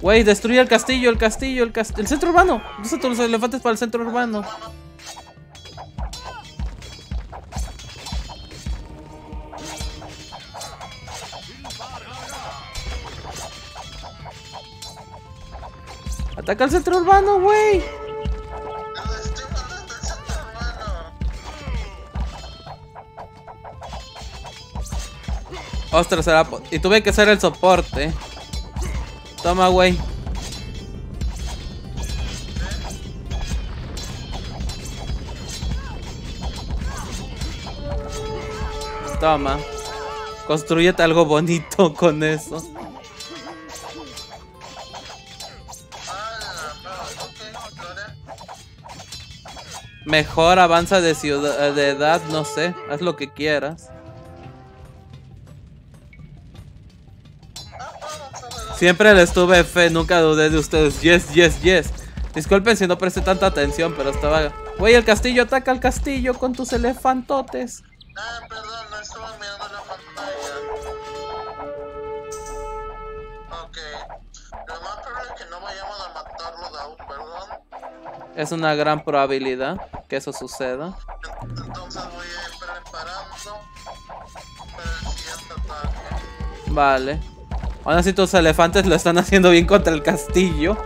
Güey, destruye el castillo, el castillo, el castillo. El centro urbano. Usa todos los elefantes para el centro urbano. Ataca el centro urbano, güey. Y tuve que ser el soporte. Toma, güey. Toma. Construyete algo bonito [laughs] con eso. Mejor avanza de ciudad, de edad, no sé, haz lo que quieras. Siempre les tuve fe, nunca dudé de ustedes. Yes, yes, yes. Disculpen si no presté tanta atención, pero estaba... Güey, el castillo, ataca al castillo con tus elefantotes. Ah, perdón, no estaba mirando la pantalla. Ok. Lo más probable es que no vayamos a matarlo de aún, perdón. Es una gran probabilidad que eso suceda. Entonces voy a ir preparando para el siguiente ataque. Vale. Aún así tus elefantes lo están haciendo bien contra el castillo.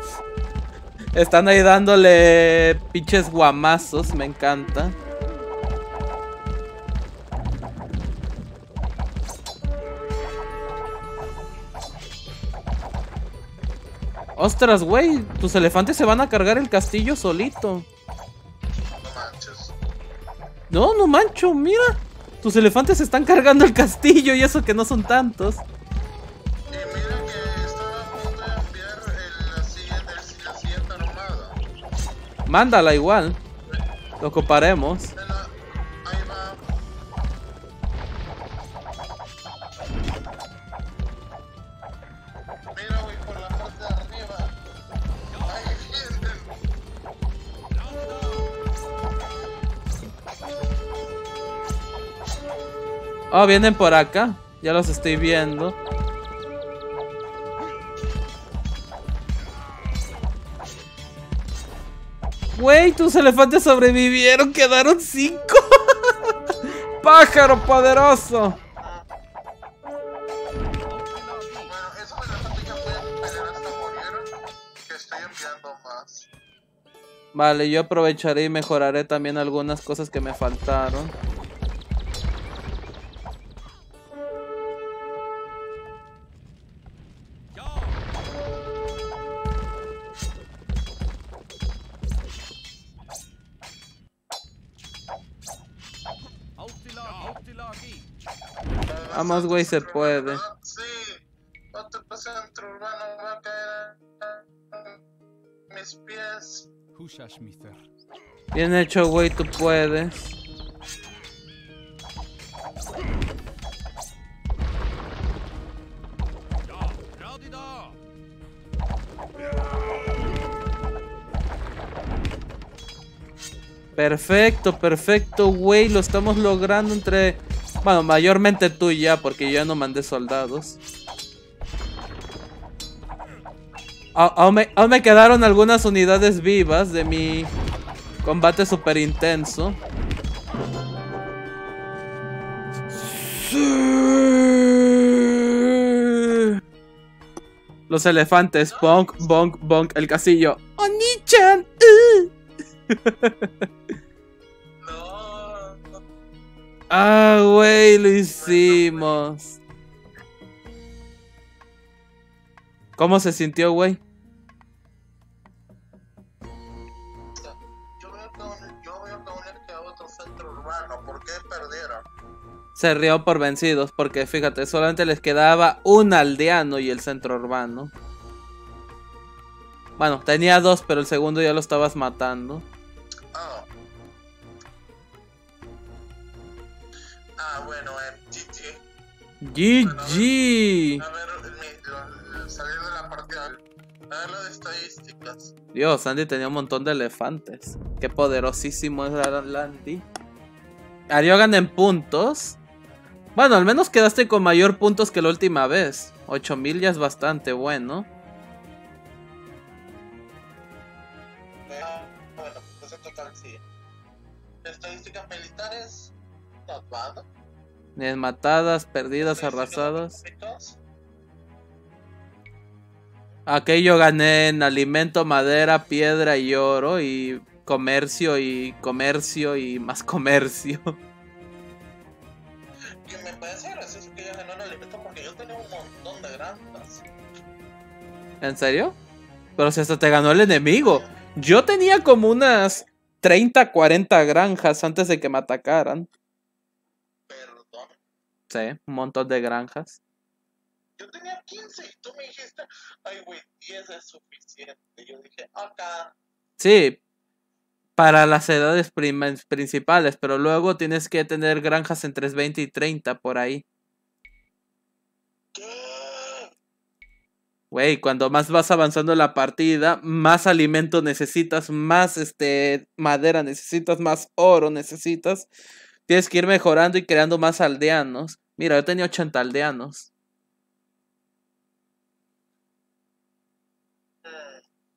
Están ahí dándole pinches guamazos, me encanta. Ostras, güey, tus elefantes se van a cargar el castillo solito. No no mancho, mira. Tus elefantes están cargando el castillo y eso que no son tantos. De arriba. Ahí vienen. Oh, vienen por acá. Ya los estoy viendo. Güey, tus elefantes sobrevivieron. Quedaron cinco. [laughs] Pájaro poderoso. Vale, yo aprovecharé y mejoraré también algunas cosas que me faltaron. Vamos, güey, se puede. Sí. Otro centro urbano va a caer en mis pies. Bien hecho, güey, tú puedes. Perfecto, perfecto, güey. Lo estamos logrando entre. Bueno, mayormente tú ya, porque yo ya no mandé soldados. Aún me, quedaron algunas unidades vivas de mi combate super intenso. Los elefantes, bonk, bonk, bonk, el castillo. ¡Oni-chan! ¡Uh! [laughs] Ah, güey, lo hicimos. ¿Cómo se sintió, güey? Se rió por vencidos, porque fíjate, solamente les quedaba un aldeano y el centro urbano. Bueno, tenía dos, pero el segundo ya lo estabas matando. Ah, bueno, en GG. GG. A ver, mi- lo- lo- salir de la partida. A ver lo de estadísticas. Dios, Andy tenía un montón de elefantes. Qué poderosísimo era Landy. Ariogan en puntos. Bueno, al menos quedaste con mayor puntos que la última vez. 8000 ya es bastante bueno. Ah, bueno, pues en total sí. Estadísticas militares. Bien, matadas, perdidas, arrasadas. yo gané en alimento, madera, piedra y oro. Y comercio y comercio y más comercio. [laughs] Que me parece gracioso que ella ganó el alimento porque yo tenía un montón de granjas. ¿En serio? Pero si hasta te ganó el enemigo. Yo tenía como unas 30, 40 granjas antes de que me atacaran. Sí, un montón de granjas. Yo tenía 15 y tú me dijiste, ay, güey, 10 es suficiente. Yo dije, acá. Sí. para las edades principales, pero luego tienes que tener granjas entre 20 y 30 por ahí. Güey, cuando más vas avanzando en la partida, más alimento necesitas, más este madera necesitas, más oro necesitas. Tienes que ir mejorando y creando más aldeanos. Mira, yo tenía 80 aldeanos.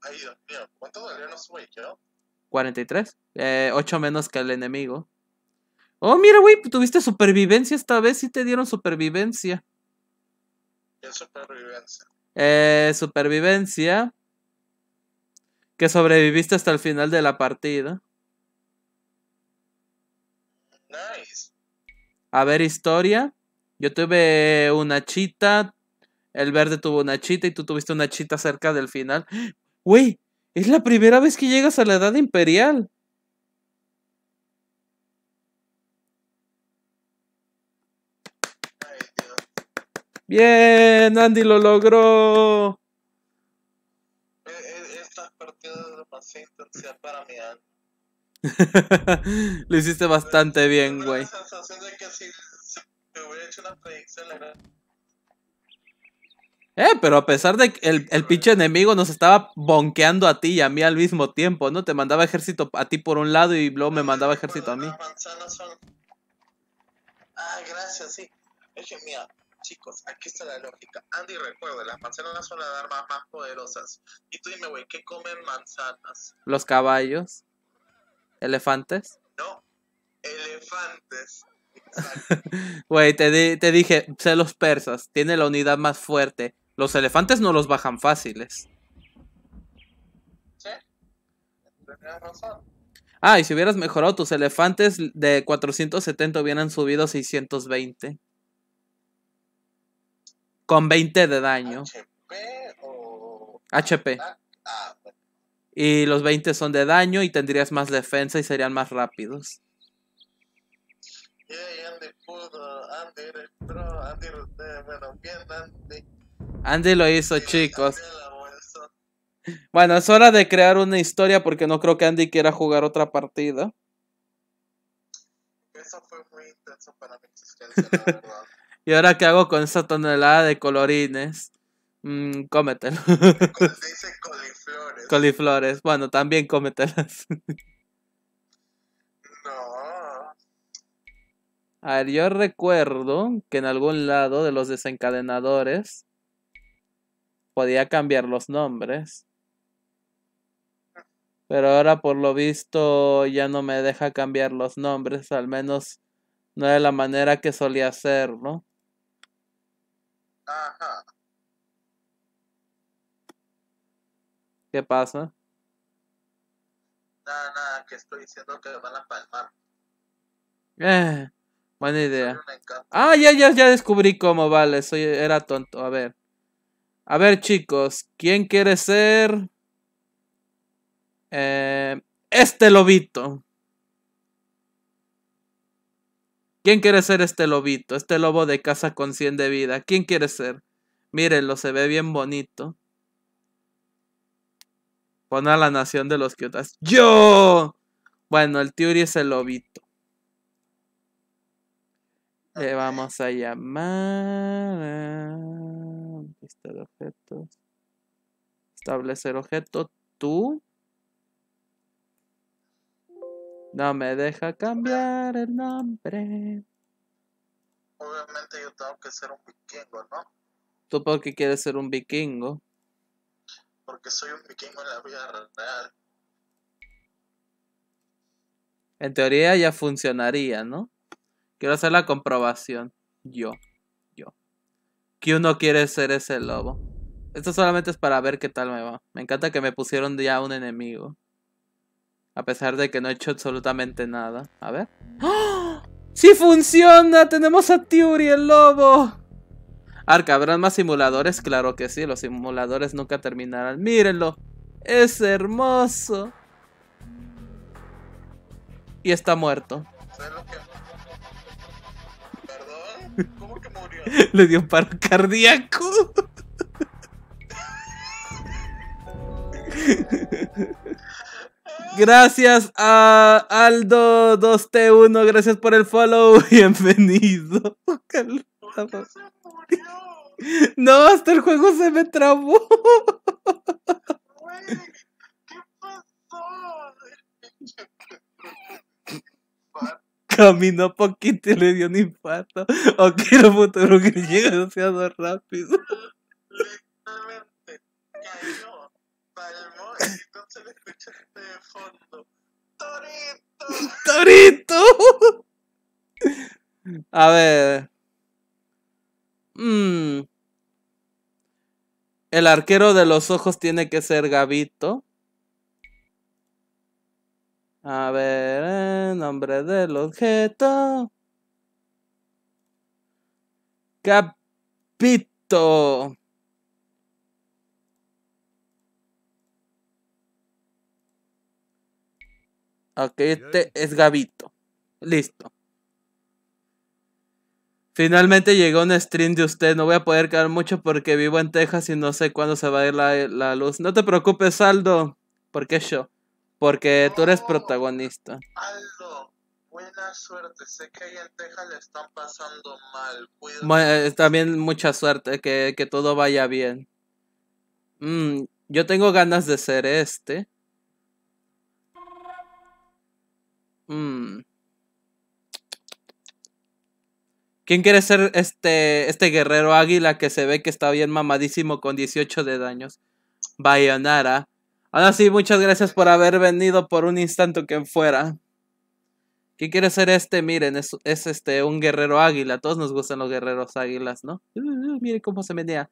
Ay, Dios mío, ¿cuántos aldeanos soy yo? 43. Eh, 8 menos que el enemigo. Oh, mira, güey, tuviste supervivencia esta vez. Sí te dieron supervivencia. ¿Qué supervivencia? Eh, supervivencia. Que sobreviviste hasta el final de la partida. Nice. A ver, historia. Yo tuve una chita. El verde tuvo una chita y tú tuviste una chita cerca del final. [gasps] Güey, es la primera vez que llegas a la edad imperial. Bien, Andy lo logró. E- e- Esta partida es demasiado para. ¿eh? [laughs] lo hiciste bastante bien, güey. la sensación de que si te hubiera hecho una predicción, era- Eh, pero a pesar de que el, el pinche enemigo nos estaba bonqueando a ti y a mí al mismo tiempo, ¿no? Te mandaba ejército a ti por un lado y luego me mandaba ejército a mí. Son. Ah, gracias, sí. Es que, mira, chicos, aquí está la lógica. Andy, recuerda, las manzanas son las armas más poderosas. Y tú dime, güey, ¿qué comen manzanas? Los caballos, elefantes. No, elefantes. [laughs] Güey, te, di- te dije, sé los persas, tiene la unidad más fuerte. Los elefantes no los bajan fáciles. ¿Sí? Razón. Ah, y si hubieras mejorado tus elefantes de 470 hubieran subido a 620. Con 20 de daño. HP o. HP. Ah, ah. Y los 20 son de daño y tendrías más defensa y serían más rápidos. Andy pudo. Andy eres pro. Andy, bueno, bien, Andy. Andy lo hizo, Sí, chicos. Bueno, es hora de crear una historia porque no creo que Andy quiera jugar otra partida. Eso fue muy intenso para mi existencia, la verdad. [laughs] ¿Y ahora qué hago con esa tonelada de colorines? Mmm, cómetelo. Con- [laughs] Dice coliflores. Coliflores. Bueno, también cómetelas. [laughs] no. A ver, yo recuerdo que en algún lado de los desencadenadores podía cambiar los nombres. Pero ahora por lo visto ya no me deja cambiar los nombres, al menos no de la manera que solía hacerlo. Ajá. ¿Qué pasa? Nada, nada, que estoy diciendo que van a palmar. Eh, buena idea. Ah, ya, ya, ya descubrí cómo, vale, soy, era tonto, a ver. A ver, chicos, ¿quién quiere ser? Eh, este lobito. ¿Quién quiere ser este lobito? Este lobo de casa con 100 de vida. ¿Quién quiere ser? Mírenlo, se ve bien bonito. Pon a la nación de los Kiotas. ¡Yo! Bueno, el Tiuri es el lobito. Le vamos a llamar. a- Lista de objetos. Establecer objeto. Tú. No me deja cambiar el nombre. Obviamente yo tengo que ser un vikingo, ¿no? ¿Tú por qué quieres ser un vikingo? Porque soy un vikingo en la vida real. En teoría ya funcionaría, ¿no? Quiero hacer la comprobación. Yo. Yo. Que uno quiere ser ese lobo. Esto solamente es para ver qué tal me va. Me encanta que me pusieron ya un enemigo. A pesar de que no he hecho absolutamente nada. A ver. ¡Ah! ¡Sí funciona! Tenemos a Tiuri el lobo. Arca, ¿habrán más simuladores? Claro que sí, los simuladores nunca terminarán. Mírenlo. Es hermoso. Y está muerto. ¿Sabes lo que.? ¿Cómo que murió? [laughs] Le dio un paro cardíaco. [laughs] Gracias a Aldo 2T1, gracias por el follow. [laughs] Bienvenido. ¿Por qué se murió? No, hasta el juego se me trabó. ¿qué pasó? Caminó poquito y le dio un infarto. O quiero futuro que llegue demasiado rápido. Literalmente cayó, palmó y entonces le escuchaste de fondo. ¡Torito! ¡Torito! A ver. Mm. El arquero de los ojos tiene que ser Gavito. A ver, eh, nombre del objeto. Gavito. Ok, este es Gavito. Listo. Finalmente llegó un stream de usted. No voy a poder quedar mucho porque vivo en Texas y no sé cuándo se va a ir la, la luz. No te preocupes, Aldo. ¿Por qué yo? Porque tú eres protagonista. Aldo, buena suerte. Sé que ahí en Texas le están pasando mal. Eh, También mucha suerte, que, que todo vaya bien. Mm, yo tengo ganas de ser este. Mm. ¿Quién quiere ser este, este guerrero águila que se ve que está bien mamadísimo con 18 de daños? Bayonara. Ahora sí, muchas gracias por haber venido por un instante que fuera. ¿Quién quiere ser este? Miren, es, es este un guerrero águila. Todos nos gustan los guerreros águilas, ¿no? Uh, uh, miren cómo se menea.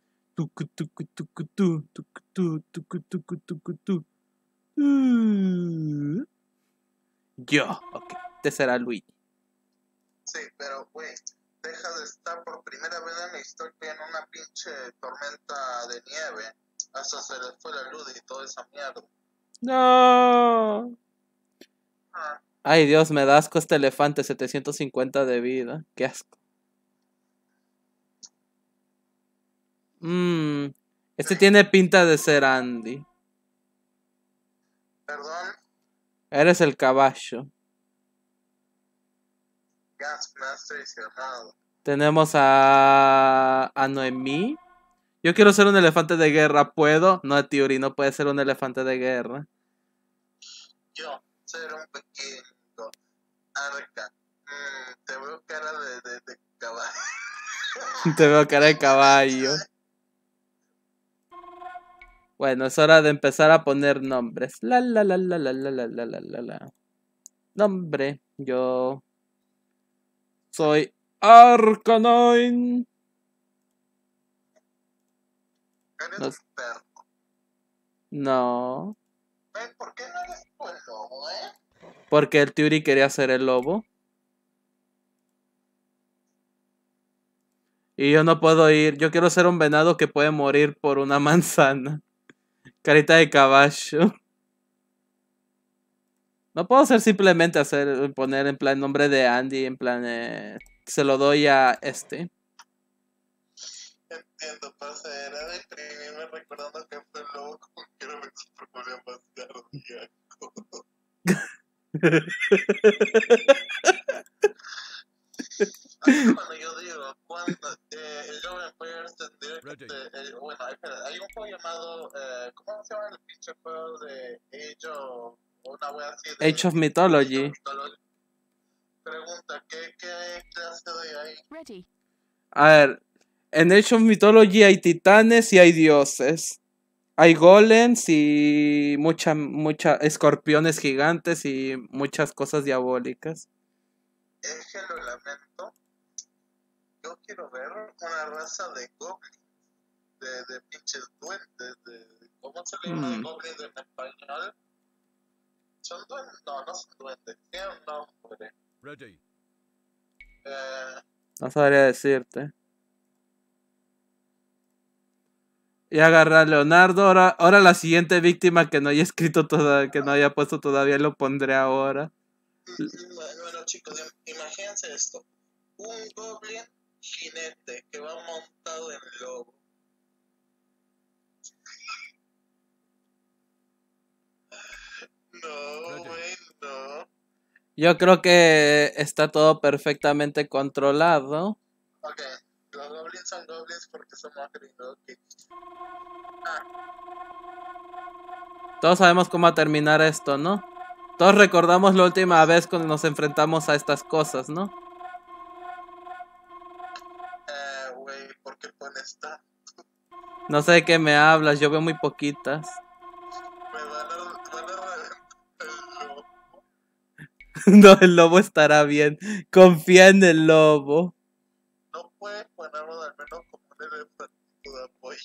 Yo, ok. Este será Luigi. Sí, pero güey, deja de estar por primera vez en la historia en una pinche tormenta de nieve. Hasta se le fue la luz y toda esa mierda. No. Ah, Ay, Dios, me da asco este elefante. 750 de vida. Qué asco. Mmm. Este tiene pinta de ser Andy. perdón, Eres el caballo. Gas. Tenemos a, a Noemí. Yo quiero ser un elefante de guerra. ¿Puedo? No, Tiuri, no puede ser un elefante de guerra. Yo, ser un pequeño arca. Mm, te veo cara de, de, de caballo. [laughs] Te veo cara de [laughs] caballo. Bueno, es hora de empezar a poner nombres. La la la la la la la la la la la. Nombre. Yo soy Arcanine. No. un perro. No. ¿por qué no eres tú el lobo, eh? Porque el Tiuri quería ser el lobo. Y yo no puedo ir. Yo quiero ser un venado que puede morir por una [laughs] manzana. Carita de caballo. No puedo ser simplemente hacer poner en plan nombre de Andy, en plan eh, se lo doy a este. Entiendo, parce, era deprimirme recordando que fue el lobo como que era mi super más cardíaco. [laughs] Cuando yo digo, cuando eh, el Joven Empires tendría que bueno, espera, hay un juego llamado, eh, ¿cómo se llama el pinche juego de Age of, o una wea así? De, Age of Mythology. Mythology? Pregunta, ¿qué, qué clase de ahí? Ready. A ver, en Age of Mythology hay titanes y hay dioses. Hay golems y mucha, mucha escorpiones gigantes y muchas cosas diabólicas. Es que lo lamento. Yo quiero ver una raza de goblins, de, de pinches duendes, de, ¿cómo se le llama Mm. goblins en español? ¿Son duendes? No, no son duendes, tienen un nombre. Ready. Eh, No sabría decirte. Y agarra a Leonardo. Ahora, ahora la siguiente víctima que no haya escrito toda, que no haya puesto todavía lo pondré ahora. bueno, chicos, im- imagínense esto. Un goblin jinete que va montado en lobo. No. Yo creo que está todo perfectamente controlado. Ok, los goblins son goblins porque somos gringos. ok. Todos sabemos cómo terminar esto, ¿no? Todos recordamos la última vez cuando nos enfrentamos a estas cosas, ¿no? Eh, güey, ¿por qué pones tan? No sé de qué me hablas, yo veo muy poquitas. Me van a, van a reventar el lobo. [laughs] No, el lobo estará bien. Confía en el lobo. Ponerlo al menos como un elefantito de apoyo.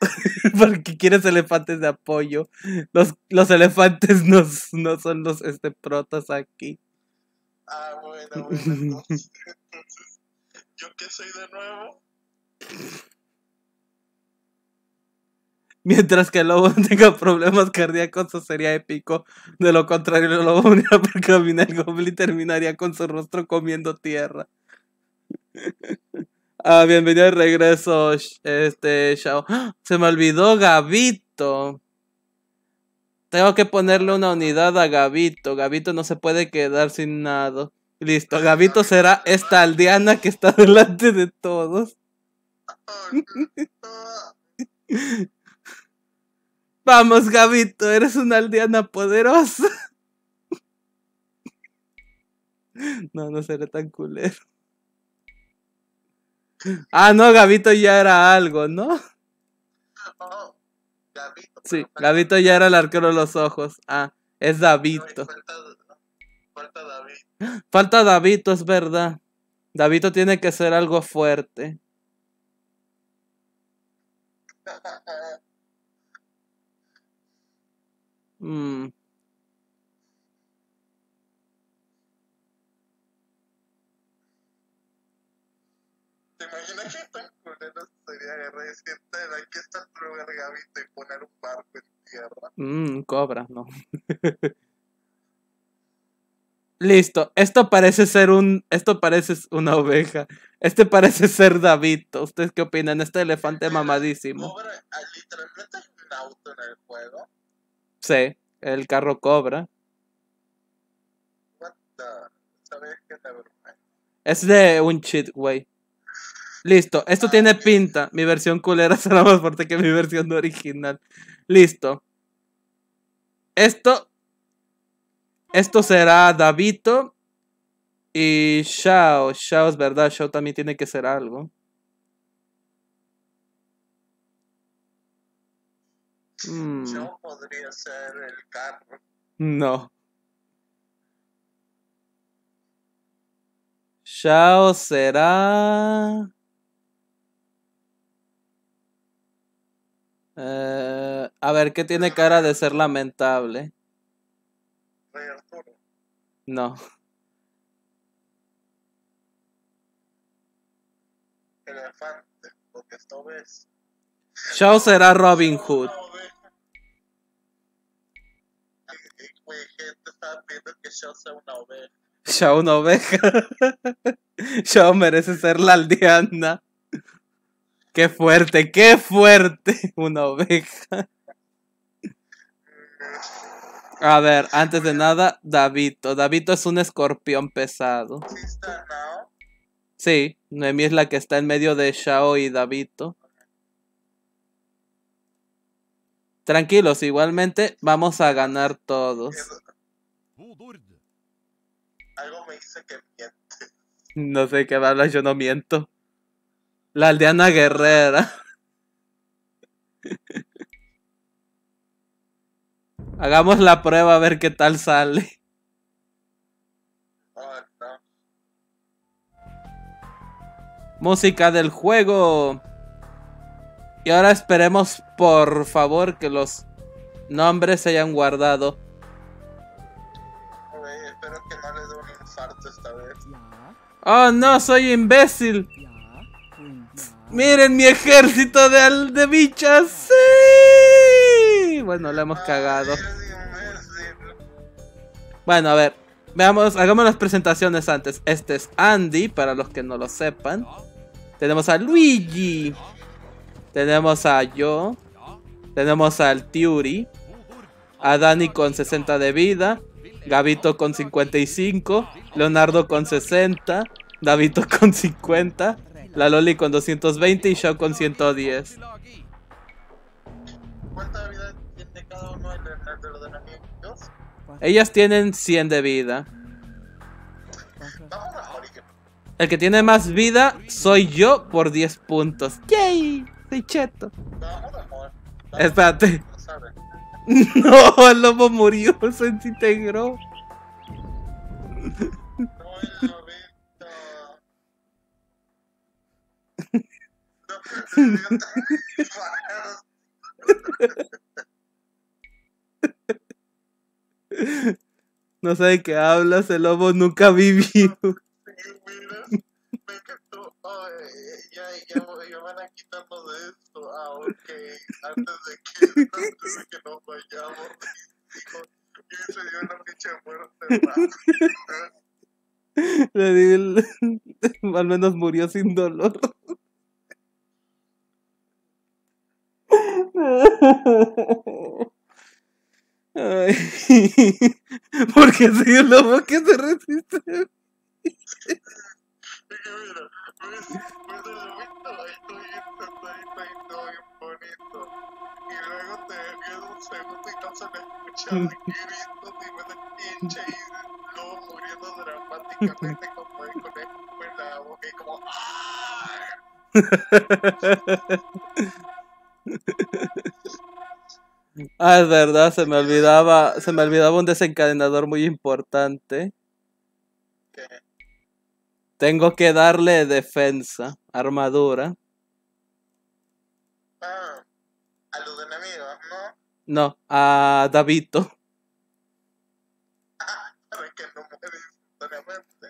[laughs] Porque quieres elefantes de apoyo. Los, los elefantes no, no son los este, protas aquí. Ah, bueno, [laughs] bueno, entonces, entonces, ¿yo qué soy de nuevo? Mientras que el lobo [laughs] tenga problemas cardíacos, eso sería épico. De lo contrario, el lobo uniría por caminar. El goblin terminaría con su rostro comiendo tierra. Ah, bienvenido de regreso, este, Shao. ¡Ah! Se me olvidó Gavito. Tengo que ponerle una unidad a Gavito. Gavito no se puede quedar sin nada. Listo, Gavito será esta aldeana que está [laughs] delante de todos. [laughs] Vamos, Gavito, eres una aldeana poderosa. [laughs] No, no seré tan culero. Ah, no, Gavito ya era algo, ¿no? oh, Gavito. Sí, Gavito ya era el arquero de los ojos. Ah, es no, Davito. Falta, falta David. Falta Davito, es verdad. Davito tiene que ser algo fuerte. [laughs] Mm, ¿Te imaginas qué tan culero sería agarrar y decir, "Ten, aquí está tu lugar, Gavito, y poner un barco en tierra? mm, cobra, no. [laughs] Listo, esto parece ser un. Esto parece una oveja. Este parece ser Davito. ¿Ustedes qué opinan? Este elefante mamadísimo. Cobra, ah, literalmente hay un auto en el juego. Sí, el carro cobra. What the... ¿Sabes qué? Nevermind. Es de un cheat, güey. Listo, esto tiene pinta. Mi versión culera [laughs] será más fuerte que mi versión original. Listo. Esto. Esto será Davito. Y Shao. Shao es verdad, Shao también tiene que ser algo. Mm, Yo podría ser el carro. no. Shao será. Eh, a ver, ¿qué tiene cara de ser lamentable? Rey Arturo. No. Elefante. Porque esto ves. Shao será Robin Hood. Güey, gente estaba que yo sea una oveja. Shao una oveja. [laughs] Shao merece ser la aldeana. Qué fuerte, qué fuerte. [laughs] Una oveja. A ver, antes de nada, Davito. Davito es un escorpión pesado. Sí Noemí es la que está en medio de Shao y Davito. Tranquilos, igualmente vamos a ganar todos. Algo me dice que miente. No sé qué hablas, yo no miento. La aldeana guerrera. [laughs] Hagamos la prueba a ver qué tal sale. Música del juego. Y ahora esperemos, por favor, que los nombres se hayan guardado. Espero que no le dé un infarto esta vez. Oh no, soy imbécil. Miren mi ejército de, de bichas. Sí. Bueno, la hemos cagado. Bueno, a ver. Veamos, hagamos las presentaciones antes. Este es Andy, para los que no lo sepan. Tenemos a Luigi. Tenemos a yo. Tenemos al Tiuri. A Dani con 60 de vida. Gabito con 55, Leonardo con 60, Davito con 50, la Loli con 220 y Shaw con 110. ¿Cuánta vida tiene cada uno de, los enemigos? Ellas tienen 100 de vida. El que tiene más vida soy yo por 10 puntos. ¡Yay! Soy cheto. Espérate. [laughs] No el lobo murió, se desintegró. No, el lobito. No, sé de qué hablas, el lobo nunca ha vivido. Me encantó. Oh, ya, ya, ya van a quitarnos [laughs] de esto. Ah, ok. Antes de que, antes de que nos vayamos, dijo, y se dio una pinche muerte. Le di el- [laughs] Al menos murió sin dolor. Ay. [laughs] Porque soy el lobo que se resiste. El. Y luego te ves un segundo y no se le escuchan gritos y ves el pinche y luego muriendo dramáticamente como el conejo en la boca y como ¡ah! Ah, es verdad, se me olvidaba, se me olvidaba un desencadenador muy importante. que Tengo que darle defensa, armadura. ah, a los enemigos, ¿no? No, a Davito. Que no muera instantáneamente.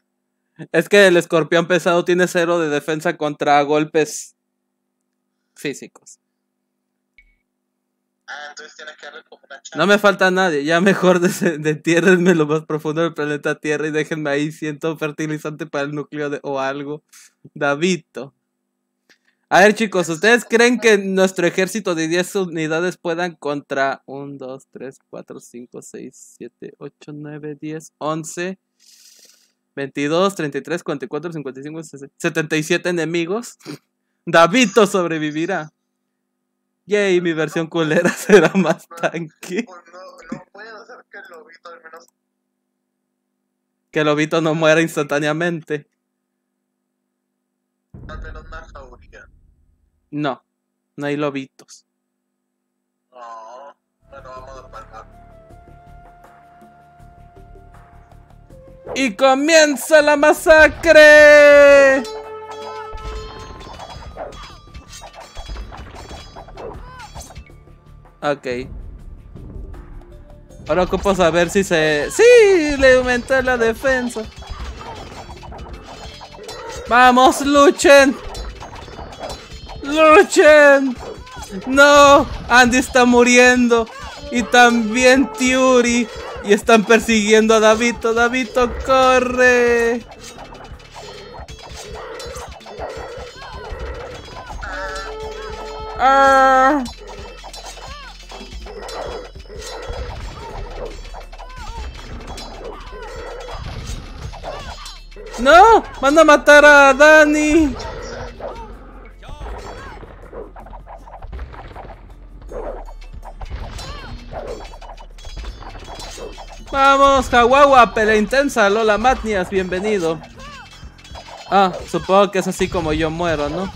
Es que el escorpión pesado tiene cero de defensa contra golpes físicos. Ah, entonces tienes que darle como una chance. No me falta nadie, ya mejor dentiérrenme lo más profundo del planeta Tierra y déjenme ahí siento fertilizante para el núcleo de, o algo. Davito. A ver chicos, ¿ustedes creen que nuestro ejército de 10 unidades puedan contra 1, 2, 3, 4, 5, 6, 7, 8, 9, 10, 11, 22, 33, 44, 55, 60, 77 enemigos? Davito sobrevivirá. Yay, mi versión culera [laughs] será más tanque. No, no puede hacer que el lobito al menos Que el lobito no muera instantáneamente. al menos una jauría. No, no hay lobitos. No, bueno, vamos a palmar. ¡Y comienza la masacre! Ok. Ahora ocupo saber si se... ¡Sí! Le aumenté la defensa. ¡Vamos, luchen! ¡Luchen! ¡No! Andy está muriendo. Y también Tiuri. Y están persiguiendo a Davito. Davito, corre. Ah. ¡No! ¡Van a matar a Dani! Vamos, Jaguagua, pelea intensa, Lola Matnias, bienvenido. Ah, supongo que es así como yo muero, ¿no?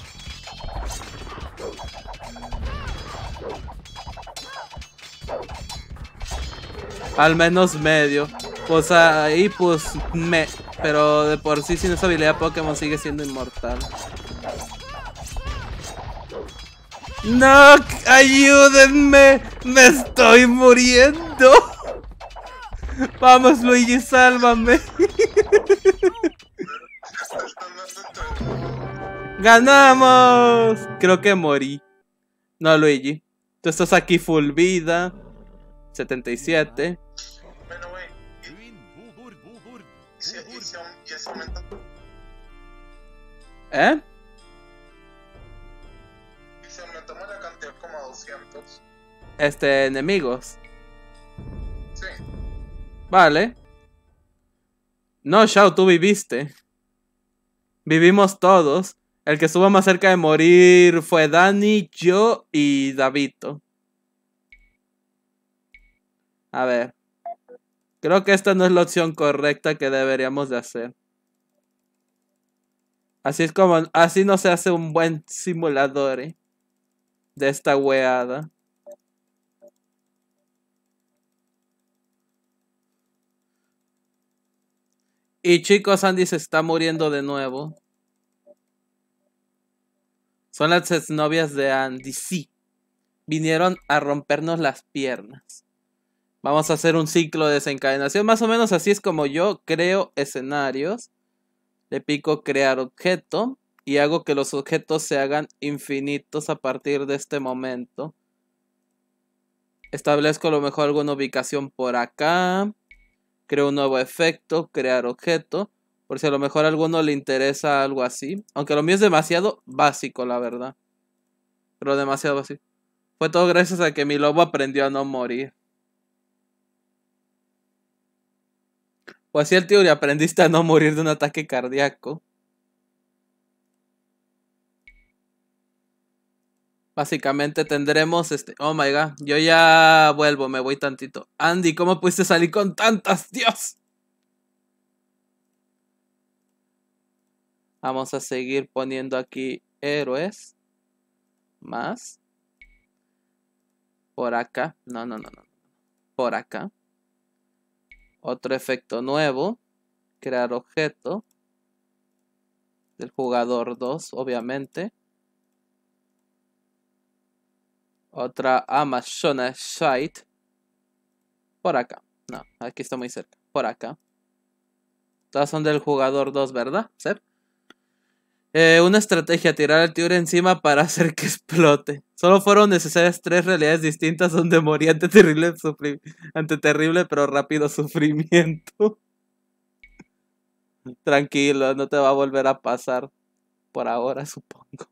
Al menos medio. Pues ahí, pues, me. Pero de por sí, sin esa habilidad, Pokémon sigue siendo inmortal. ¡No! ¡Ayúdenme! ¡Me estoy muriendo! Vamos, Luigi, sálvame. ¡Ganamos! Creo que morí. No, Luigi. Tú estás aquí full vida. 77. ¿Eh? y si aumentamos la cantidad como a 200. Este, enemigos. Sí, Vale. No, Shao, tú viviste. Vivimos todos. El que estuvo más cerca de morir fue Dani, yo y Davito. A ver. Creo que esta no es la opción correcta que deberíamos de hacer. Así es como, así no se hace un buen simulador ¿eh? de esta weada. Y chicos, Andy se está muriendo de nuevo. Son las exnovias de Andy, sí. Vinieron a rompernos las piernas. Vamos a hacer un ciclo de desencadenación. Más o menos así es como yo creo escenarios. Le pico crear objeto y hago que los objetos se hagan infinitos a partir de este momento. Establezco a lo mejor alguna ubicación por acá. Creo un nuevo efecto, crear objeto. Por si a lo mejor a alguno le interesa algo así. Aunque lo mío es demasiado básico, la verdad. Pero demasiado básico. Fue todo gracias a que mi lobo aprendió a no morir. O así el tío y aprendiste a no morir de un ataque cardíaco. Básicamente tendremos este. Oh my god. Yo ya vuelvo, me voy tantito. Andy, ¿cómo pudiste salir con tantas? Dios. Vamos a seguir poniendo aquí héroes. Más. Por acá. No, no, no, no. Por acá. Otro efecto nuevo. Crear objeto. Del jugador 2, obviamente. Otra Amazona Site. Por acá. No, aquí está muy cerca. Por acá. Todas son del jugador 2, ¿verdad? ¿Sí? Eh, una estrategia, tirar al tío encima para hacer que explote. Solo fueron necesarias tres realidades distintas donde moría ante terrible, ante terrible pero rápido sufrimiento. [laughs] Tranquilo, no te va a volver a pasar. Por ahora, supongo.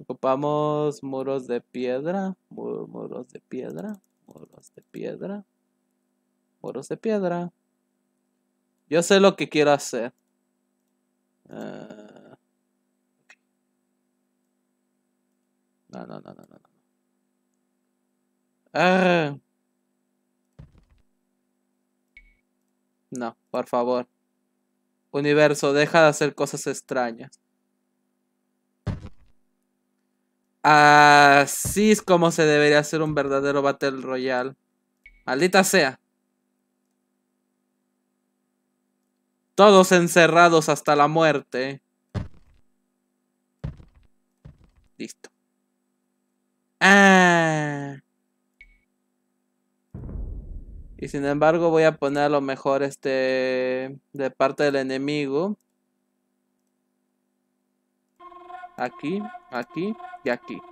Ocupamos muros de piedra, muros de piedra, muros de piedra, muros de piedra. Yo sé lo que quiero hacer. Uh, no, no, no, no, no. Ah. No, por favor. Universo, deja de hacer cosas extrañas. Así es como se debería hacer un verdadero Battle Royale. Maldita sea. Todos encerrados hasta la muerte. Listo. Ah. Y sin embargo voy a poner a lo mejor este de parte del enemigo. Aquí, aquí y aquí.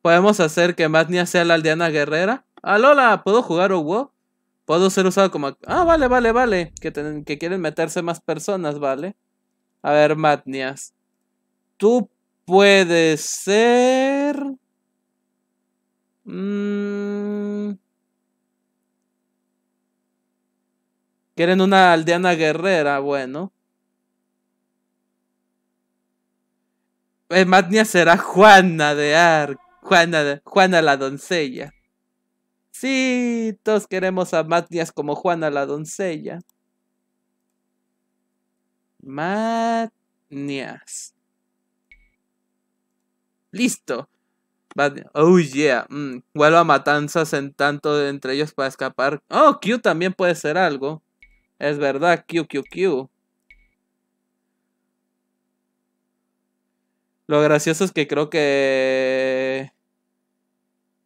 Podemos hacer que Matnia sea la aldeana guerrera. Ah, Lola, ¿puedo jugar WoW? Puedo ser usado como... Ah, vale, vale, vale. Que, que quieren meterse más personas, ¿vale? A ver, Matnias. Tú puedes ser... Mm. Quieren una aldeana guerrera, bueno. Eh, Matnia será Juana de Arc. Juana, de, Juana la doncella. Sí, todos queremos a Matnias como Juana la doncella. Matnias. Listo. Oh yeah. Mm. Vuelvo a matanzas en tanto entre ellos para escapar. Oh, Q también puede ser algo. Es verdad, Q, Q, Q. Lo gracioso es que creo que...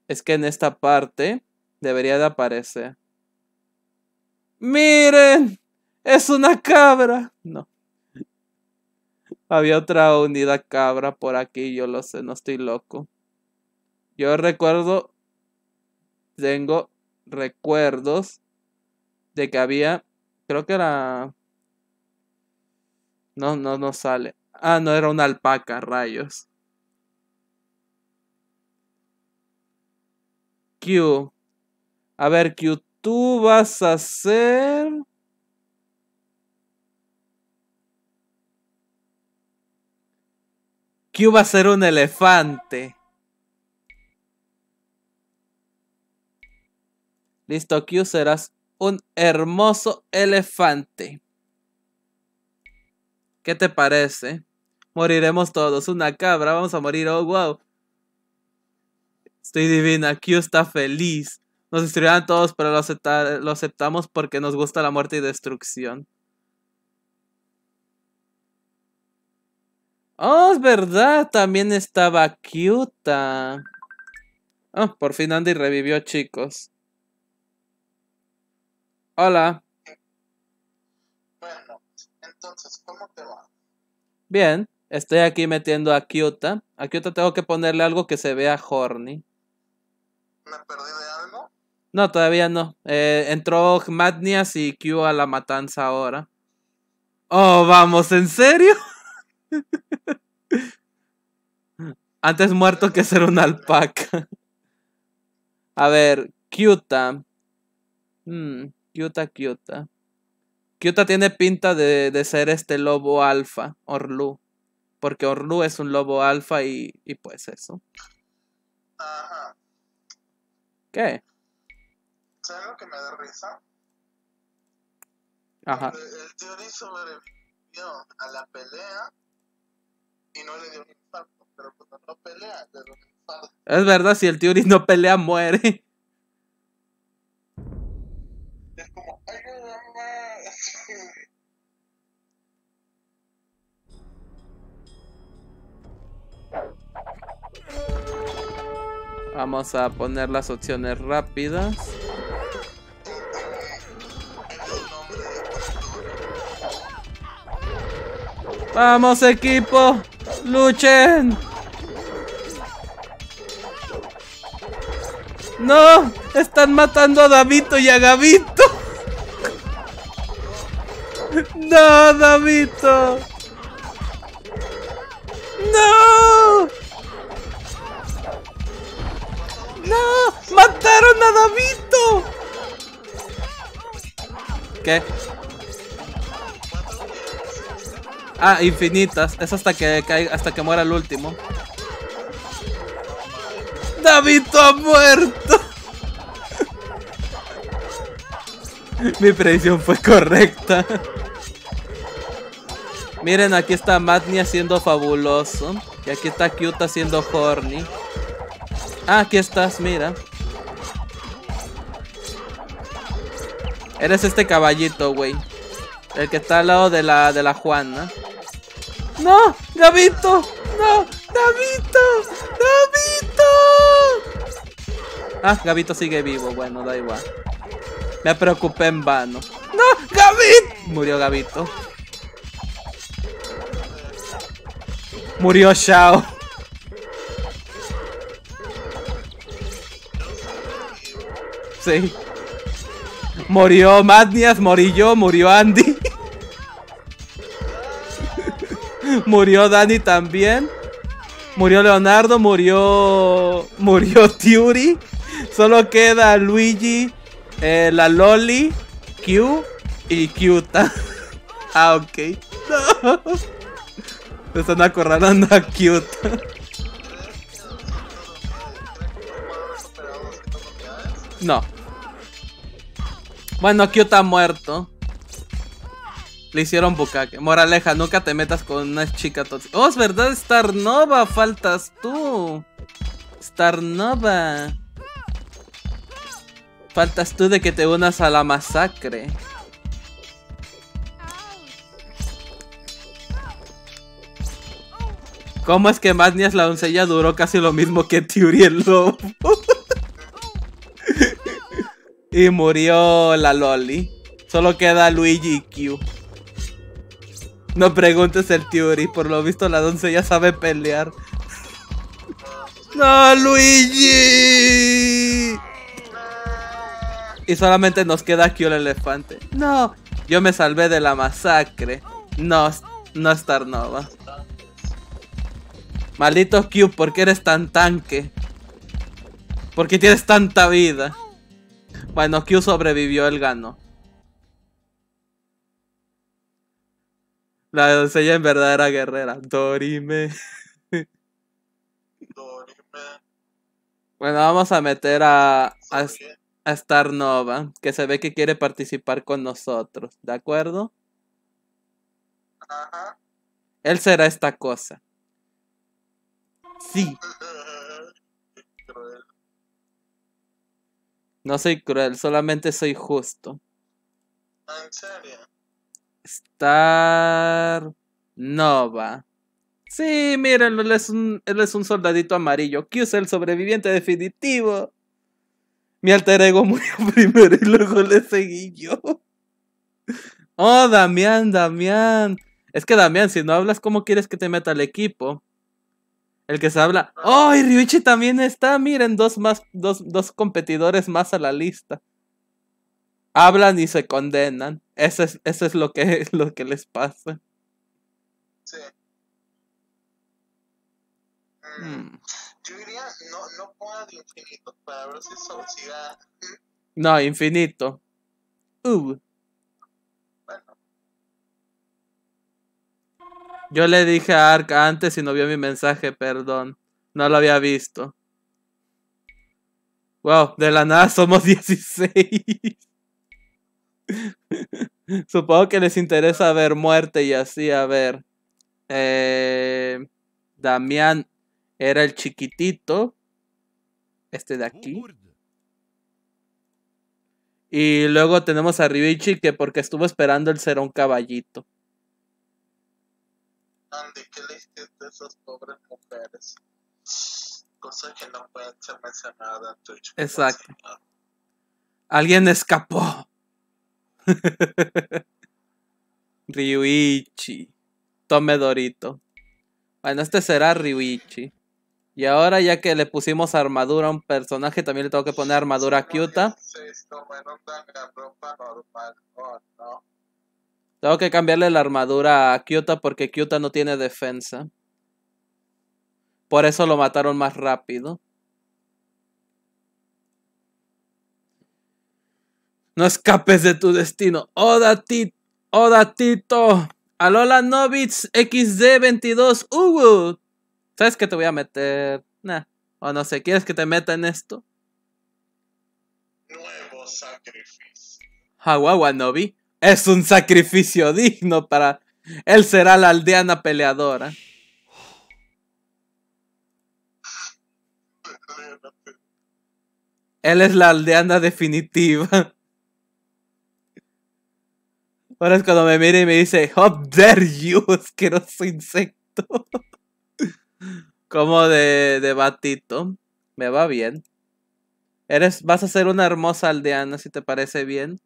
Es que en esta parte Debería de aparecer. ¡Miren! ¡Es una cabra! No. Había otra unidad cabra por aquí, yo lo sé, no estoy loco. Yo recuerdo, tengo recuerdos de que había, creo que era... No, no, no sale. Ah, no, era una alpaca, rayos. Q. A ver, Q, tú vas a ser... Q va a ser un elefante. Listo, Q serás un hermoso elefante. ¿Qué te parece? Moriremos todos. Una cabra, vamos a morir. Oh, wow. Estoy divina. Q está feliz. Nos destruirán todos, pero lo, acepta- lo aceptamos porque nos gusta la muerte y destrucción. Oh, es verdad. También estaba Kyuta. Oh, por fin Andy revivió, chicos. Hola. Bueno, entonces, ¿cómo te va? Bien. Estoy aquí metiendo a Kyuta. A Kyuta tengo que ponerle algo que se vea horny. ¿Me perdí de algo? No, todavía no. Eh, entró Madnias y Q a la matanza ahora. Oh, vamos, ¿en serio? [laughs] Antes muerto que ser una alpaca. A ver, Kyuta. Hmm, Kyuta, Kyuta. Kyuta tiene pinta de, de ser este lobo alfa, Orlu. Porque Orlu es un lobo alfa y, y pues eso. Ajá. ¿Qué? ¿Sabes lo que me da risa? Ajá. El, Theory sobrevivió a la pelea y no le dio un infarto. Pero cuando no pelea, le da un infarto. Es verdad, si el Tiuri no pelea, muere. Es como, ayúdame. Vamos a poner las opciones rápidas. Vamos equipo, luchen. No, están matando a Davito y a Gavito. [laughs] No, Davito. No. ¡No! ¡Mataron a Davito! ¿Qué? Ah, infinitas. Es hasta que caiga- hasta que muera el último. ¡Davito ha muerto! [laughs] Mi predicción fue correcta. Miren, aquí está Matni haciendo fabuloso. Y aquí está Cute haciendo horny. Ah, aquí estás, mira. Eres este caballito, güey. El que está al lado de la, de la Juana. ¡No! ¡Gabito! ¡No! ¡Gabito! ¡Gabito! Ah, Gabito sigue vivo. Bueno, da igual. Me preocupé en vano. ¡No! ¡Gabito! Murió Gabito. Murió Shao. Sí. Murió Madnias, morí yo, murió Andy. [laughs] murió Dani también. Murió Leonardo, murió. Murió Tiuri. Solo queda Luigi, eh, la Loli, Q y Kyuta. [laughs] ah, ok. No. Están acorralando a Kyuta. No. Bueno, Kyuta ha muerto. Le hicieron bucaque. Moraleja, nunca te metas con una chica tóxica. Oh, es verdad, Star Nova, faltas tú. Star Nova. Faltas tú de que te unas a la masacre. ¿Cómo es que Magnias la doncella duró casi lo mismo que Tiuri el lobo? [laughs] y murió la Loli. Solo queda Luigi y Q. No preguntes el Tiuri, por lo visto la doncella sabe pelear. ¡No, Luigi! Y solamente nos queda Q el elefante. No, yo me salvé de la masacre. No, no Star Nova. Maldito Q, ¿por qué eres tan tanque? ¿Por qué tienes tanta vida? Bueno, Q sobrevivió, él ganó. La doncella en verdad era guerrera. Dorime. [laughs] Dorime. Bueno, vamos a meter a, a, a Star Nova, que se ve que quiere participar con nosotros, ¿de acuerdo? Ajá. Él será esta cosa. Sí, [laughs] no soy cruel, solamente soy justo. Ah, ¿En serio? Star Nova. Sí, mírenlo, él es un, él es un soldadito amarillo. Q es el sobreviviente definitivo. Mi alter ego [laughs] murió primero y luego le seguí yo. Oh, Damián, Damián. Es que Damián, si no hablas, ¿cómo quieres que te meta al equipo? El que se habla. ¡Oh! Y Ryuichi también está. Miren, dos más, dos, dos competidores más a la lista. Hablan y se condenan. Eso es, eso es lo que, [laughs] lo que les pasa. Sí. Mm, Hmm. Yo diría, no, no ponga de infinito para ver si eso siga. No, infinito. Uh. Bueno, Yo le dije a Ark antes y no vio mi mensaje, perdón. No lo había visto. Wow, de la nada somos [laughs] 16. [laughs] Supongo que les interesa ver muerte y así, a ver. Eh, Damián era el chiquitito. Este de aquí. Y luego tenemos a Ryuichi que porque estuvo esperando él será un caballito. Andy, ¿qué le hiciste a esas pobres mujeres? Cosas que no pueden ser mencionadas en Twitch. Exacto. Alguien escapó. [laughs] Ryuichi. Tome Dorito. Bueno, este será Ryuichi. Y ahora ya que le pusimos armadura a un personaje, también le tengo que poner armadura a Kyuta. Tengo que cambiarle la armadura a Kyuta porque Kyuta no tiene defensa. Por eso lo mataron más rápido. No escapes de tu destino. Oda, ti Oda Tito. Alola Novitz XD22. Hugo. ¿Sabes que te voy a meter? Nah. O no sé, ¿quieres que te meta en esto? Nuevo sacrificio. Hawawa Nobi. Es un sacrificio digno para... Él será la aldeana peleadora. Él es la aldeana definitiva. Ahora es cuando me mira y me dice, How dare you, [laughs] asqueroso insecto. [laughs] Como de, de batito. Me va bien. Eres, vas a ser una hermosa aldeana, si te parece bien.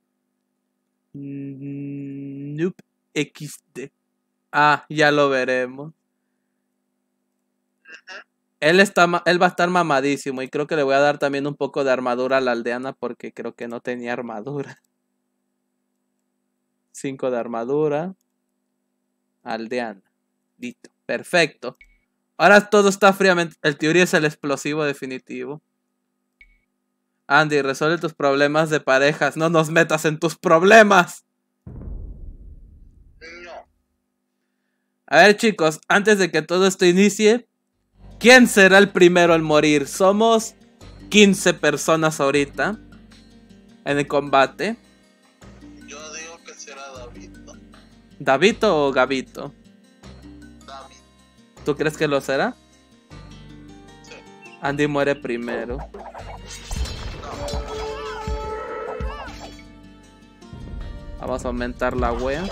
Mm, Nope. XD. Ah, ya lo veremos. Él, está, él va a estar mamadísimo y creo que le voy a dar también un poco de armadura a la aldeana porque creo que no tenía armadura. 5 de armadura. Aldeana. Listo. Perfecto. Ahora todo está fríamente. El teoría es el explosivo definitivo. Andy, resuelve tus problemas de parejas. No nos metas en tus problemas. No. A ver, chicos, antes de que todo esto inicie, ¿quién será el primero en morir? Somos 15 personas ahorita en el combate. ¿Davito o Gavito? David. ¿Tú crees que lo será? Sí. Andy muere primero. Vamos a aumentar la wea.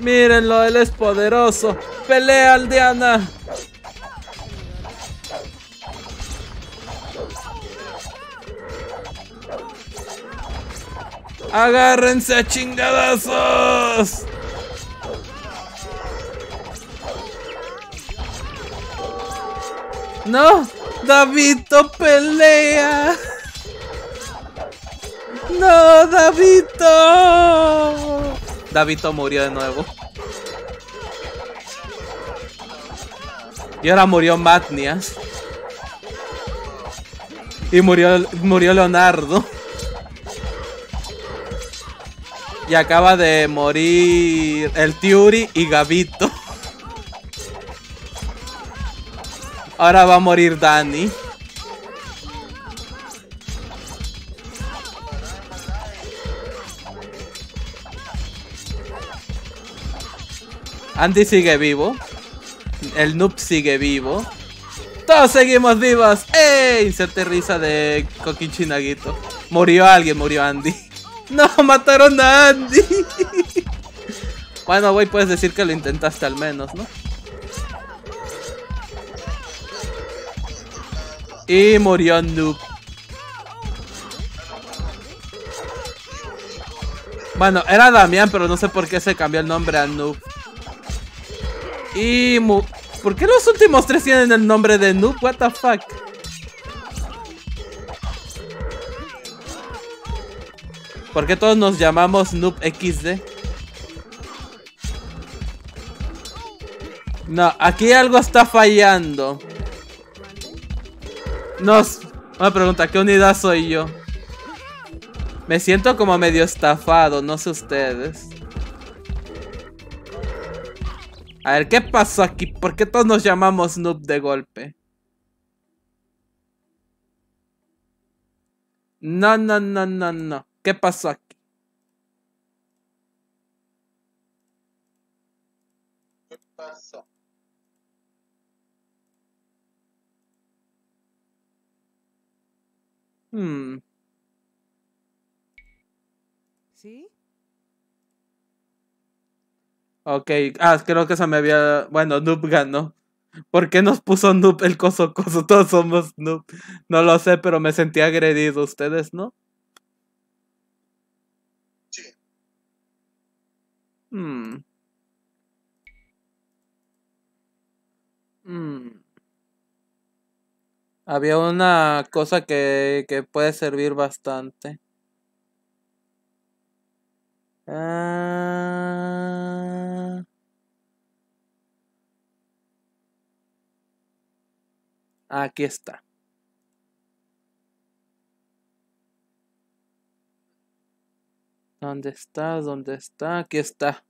Mírenlo, él es poderoso. Pelea aldeana. Agárrense a chingadazos. No, Davito pelea. No, Davito. Davito murió de nuevo. Y ahora murió Matnias. Y murió, murió Leonardo. Y acaba de morir el Tiuri y Gabito. Ahora va a morir Dani. Andy sigue vivo. El noob sigue vivo. Todos seguimos vivos. ¡Ey! Inserte risa de Kokichinaguito. Murió alguien, murió Andy. [laughs] No, mataron a Andy. Bueno, voy, puedes decir que lo intentaste al menos, ¿no? Y murió Noob. Bueno, era Damián, pero no sé por qué se cambió el nombre a Noob. Y... mu- ¿Por qué los últimos tres tienen el nombre de Noob? What the fuck? ¿Por qué todos nos llamamos Noob XD? No, aquí algo está fallando. Nos... Una pregunta, ¿qué unidad soy yo? Me siento como medio estafado, no sé ustedes. A ver, ¿qué pasó aquí? ¿Por qué todos nos llamamos noob de golpe? No, no, no, no, no. ¿Qué pasó aquí? ¿Qué pasó? Hmm. ¿Sí? Ok, ah, creo que se me había... Bueno, Noob ganó. ¿Por qué nos puso Noob el coso coso? Todos somos Noob. No lo sé, pero me sentí agredido. ¿Ustedes no? Hmm. Hmm. Había una cosa que, que puede servir bastante. Ah. Aquí está. ¿Dónde está? ¿Dónde está? Aquí está.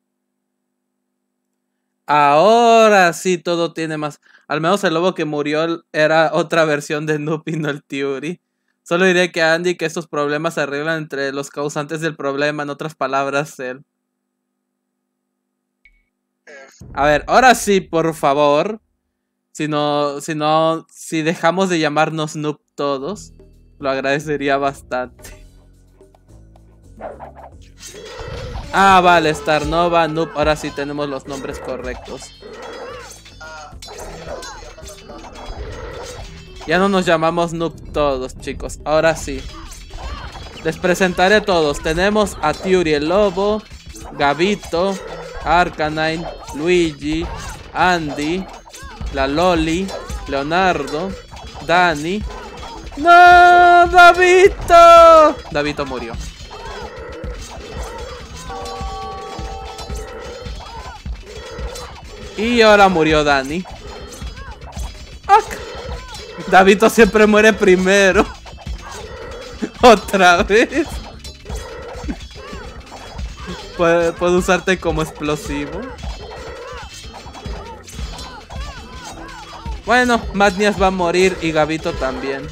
Ahora sí todo tiene más. Al menos el lobo que murió era otra versión de Noob y no el Theory. Solo diré que Andy que estos problemas se arreglan entre los causantes del problema, en otras palabras, él. A ver, ahora sí, por favor. Si no, si no, si dejamos de llamarnos Noob todos, lo agradecería bastante. Ah, vale, Star Nova, Noob, ahora sí tenemos los nombres correctos. Ya no nos llamamos Noob todos, chicos. Ahora sí. Les presentaré todos. Tenemos a Tiuri el Lobo, Gabito, Arcanine, Luigi, Andy, la Loli, Leonardo, Dani. ¡No! ¡Davito! Davito murió. Y ahora murió Dani. ¡Ac! Davito siempre muere primero. [laughs] Otra vez. ¿Puedo, usarte como explosivo? Bueno, Matnias va a morir y Gabito también.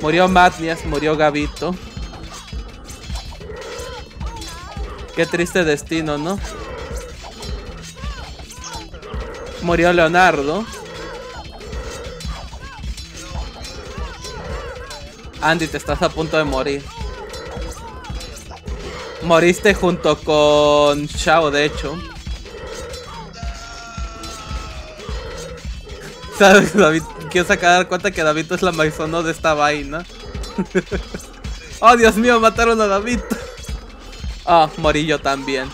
Murió Matnias, murió Gabito. Qué triste destino, ¿no? Murió Leonardo. Andy, te estás a punto de morir. Moriste junto con Shao, de hecho. [laughs] ¿Sabes, David? Quiero sacar dar cuenta que David es la maizono de esta vaina. [laughs] oh, Dios mío, mataron a David. [laughs] Ah, morí yo también.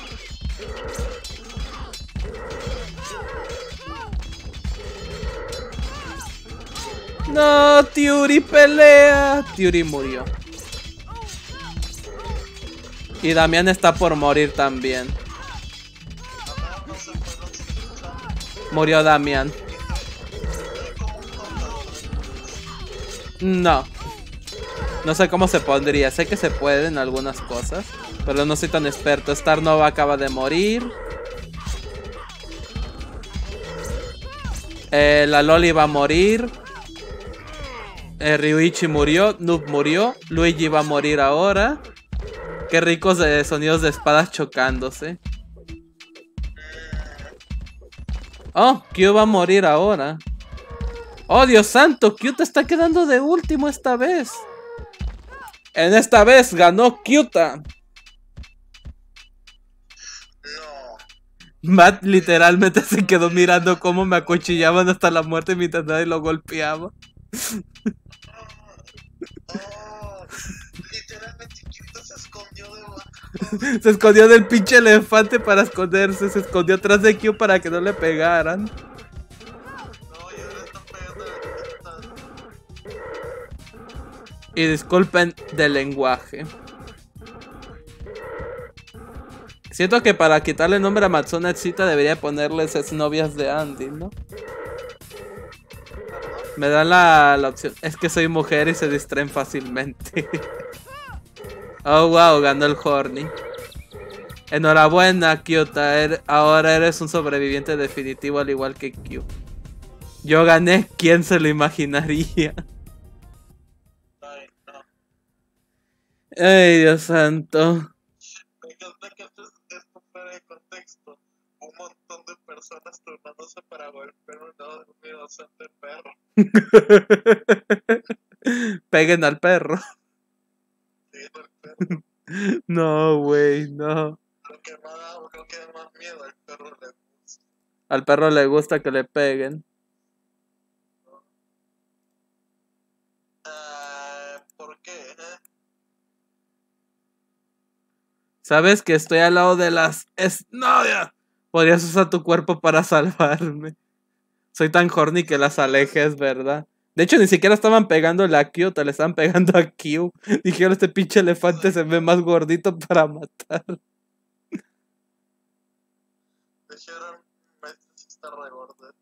No, Tiuri pelea. Tiuri murió. Y Damián está por morir también. Murió Damián. No. No sé cómo se pondría. Sé que se puede en algunas cosas. Pero no soy tan experto. Star Nova acaba de morir. Eh, la Loli va a morir. Eh, Ryuichi murió. Noob murió. Luigi va a morir ahora. Qué ricos eh, sonidos de espadas chocándose. Oh, Q va a morir ahora. Oh, Dios santo, Q te está quedando de último esta vez. En esta vez ganó Kyuta. No. Matt literalmente se quedó mirando cómo me acuchillaban hasta la muerte mientras nadie lo golpeaba. Se escondió del pinche elefante para esconderse. Se escondió atrás de Q para que no le pegaran. No, y ahora está pegando. Y disculpen del lenguaje. Siento que para quitarle nombre a Matsuna Chita debería ponerles es novias de Andy, ¿no? Me dan la, la opción. Es que soy mujer y se distraen fácilmente. [laughs] oh, wow, ganó el Horny. Enhorabuena, Kyuta. er- ahora eres un sobreviviente definitivo al igual que Q. Yo gané, ¿quién se lo imaginaría? Ay, Dios santo. Me encanta que esto, es- esto fuera de contexto. Un montón de personas turnándose para golpear un inocente [laughs] perro. Peguen al perro. Siguiendo el perro. No, güey, no. Lo que da, lo que más miedo al perro le gusta. Al perro le gusta que le peguen. Ah, eh? Sabes que estoy al lado de las exnovias. Podrías usar tu cuerpo para [laughs] salvarme. Soy tan horny que las alejes, ¿verdad? De hecho, ni siquiera estaban pegándole a Q, te le estaban pegando a Q. [laughs] Dijeron, este pinche elefante se ve más gordito para matar.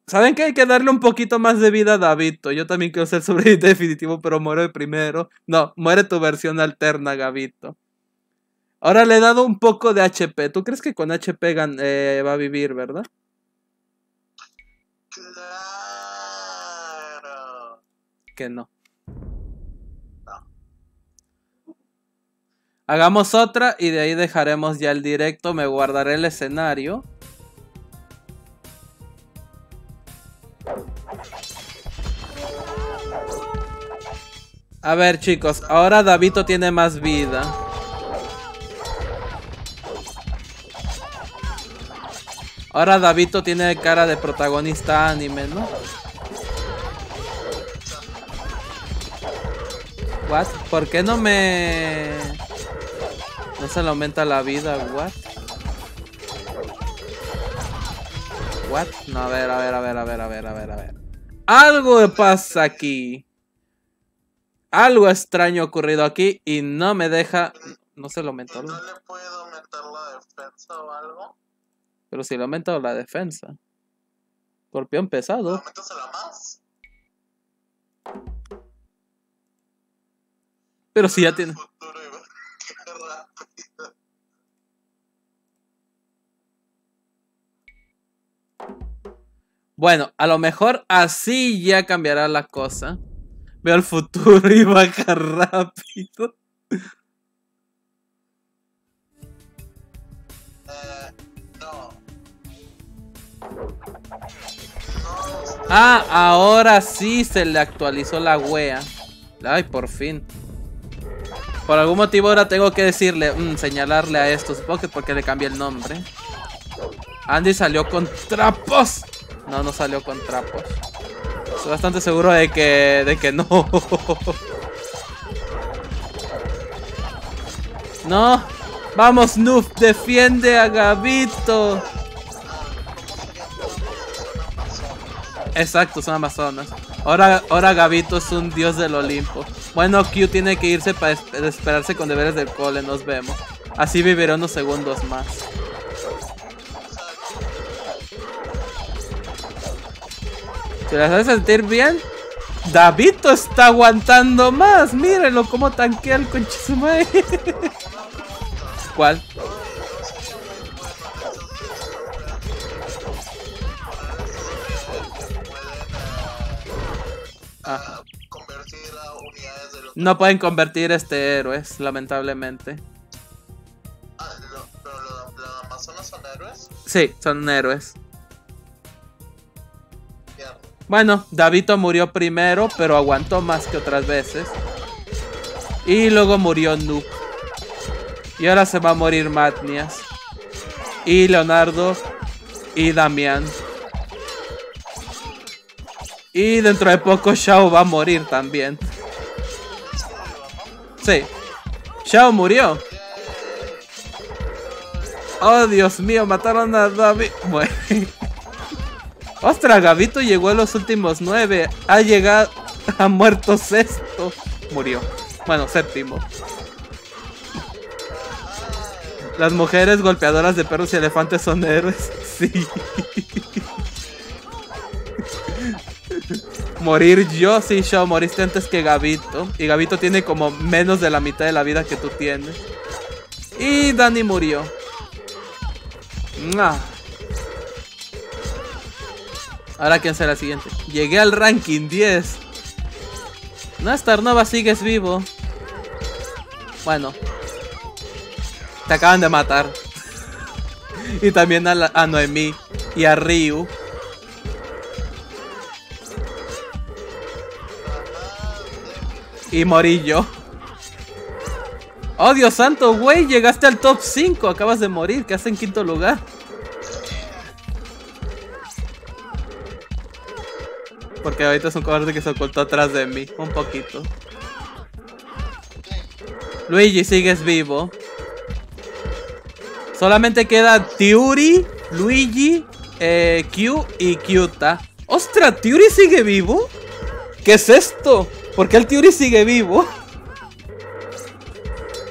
¿Saben que hay que darle un poquito más de vida a Gavito? Yo también quiero ser sobreviviente [laughs] definitivo, pero muero de primero. No, muere tu versión alterna, Gavito. Ahora le he dado un poco de HP. ¿Tú crees que con HP eh, va a vivir, verdad? Claro. Que no. Hagamos otra y de ahí dejaremos ya el directo. Me guardaré el escenario. A ver chicos, ahora Davito tiene más vida. Ahora Davito tiene cara de protagonista anime, ¿no? What? ¿Por qué no me... No se le aumenta la vida, what? What? No, a ver, a ver, a ver, a ver, a ver, a ver, a ver. Algo pasa aquí. Algo extraño ocurrido aquí y no me deja... No se lo aumentó, ¿Y no le puedo meter la defensa o algo? Pero si le aumentado la defensa. Escorpión pesado. Más. Pero si ya tiene... [laughs] Bueno, a lo mejor así ya cambiará la cosa. Veo el futuro y baja [laughs] rápido. Ah, ahora sí se le actualizó la wea. Ay, por fin. Por algún motivo ahora tengo que decirle, mm, señalarle a esto. Supongo que porque le cambié el nombre. Andy salió con trapos. No, no salió con trapos. Estoy bastante seguro de que, de que no. [laughs] No. Vamos, Noob, defiende a Gabito. Exacto, son amazonas. Ahora, ahora Gabito es un dios del Olimpo. Bueno, Q tiene que irse para esp- esperarse con deberes del cole. Nos vemos. Así viviré unos segundos más. ¿Te las hace sentir bien? Davito está aguantando más. Mírenlo cómo tanquea el conchisumay. [laughs] ¿Cuál? Ah. convertir a unidades de los No pueden convertir este héroes, lamentablemente. ah, lo- pero lo- los amazonas son héroes Sí, son héroes. Mierda. Bueno, Davito murió primero, pero aguantó más que otras veces. Y luego murió Nuke. Y ahora se va a morir Matnias. Y Leonardo. Y Damián. Y dentro de poco Shao va a morir también. Sí. Shao murió. Oh, Dios mío, mataron a David. Bueno. [laughs] Ostras, Gavito llegó a los últimos nueve. Ha llegado. Ha muerto sexto. Murió. Bueno, séptimo. Las mujeres golpeadoras de perros y elefantes son héroes. [laughs] Sí. Morir yo, sí, Shao, moriste antes que Gavito. Y Gavito tiene como menos de la mitad de la vida que tú tienes. Y Dani murió. Mua. Ahora quién será el siguiente. Llegué al ranking 10. No, Starnova, sigues vivo. Bueno. Te acaban de matar. [laughs] y también a, la- a Noemí y a Ryu. Y morí yo. Oh, Dios santo, güey, llegaste al top 5. Acabas de morir, quedaste en quinto lugar. Porque ahorita es un cobarde que se ocultó atrás de mí. Un poquito. Luigi, sigues vivo. Solamente queda Tiuri, Luigi, eh, Q y Kyuta. ¡Ostras! ¿Tiuri sigue vivo? ¿Qué es esto? ¿Por qué el Tiuri sigue vivo?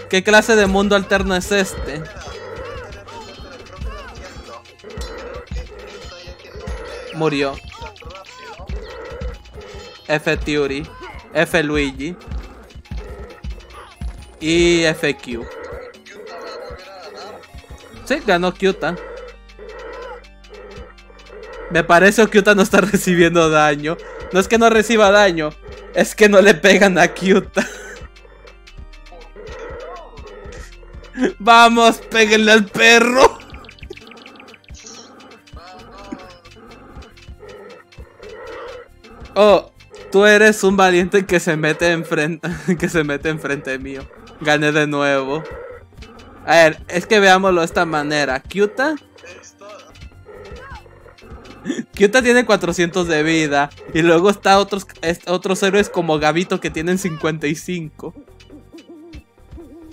¿Qué clase de mundo alterno es este? Murió. F Tiuri, F Luigi y FQ. Sí, ganó Kyuta. Me parece que Kyuta no está recibiendo daño. No es que no reciba daño, es que no le pegan a Kyuta. Vamos, péguenle al perro. Oh, tú eres un valiente que se mete enfrente, [laughs] que se mete enfrente mío. Gané de nuevo. A ver, es que veámoslo de esta manera. Kyuta. Kyuta tiene 400 de vida. Y luego está otros, otros héroes como Gavito que tienen 55.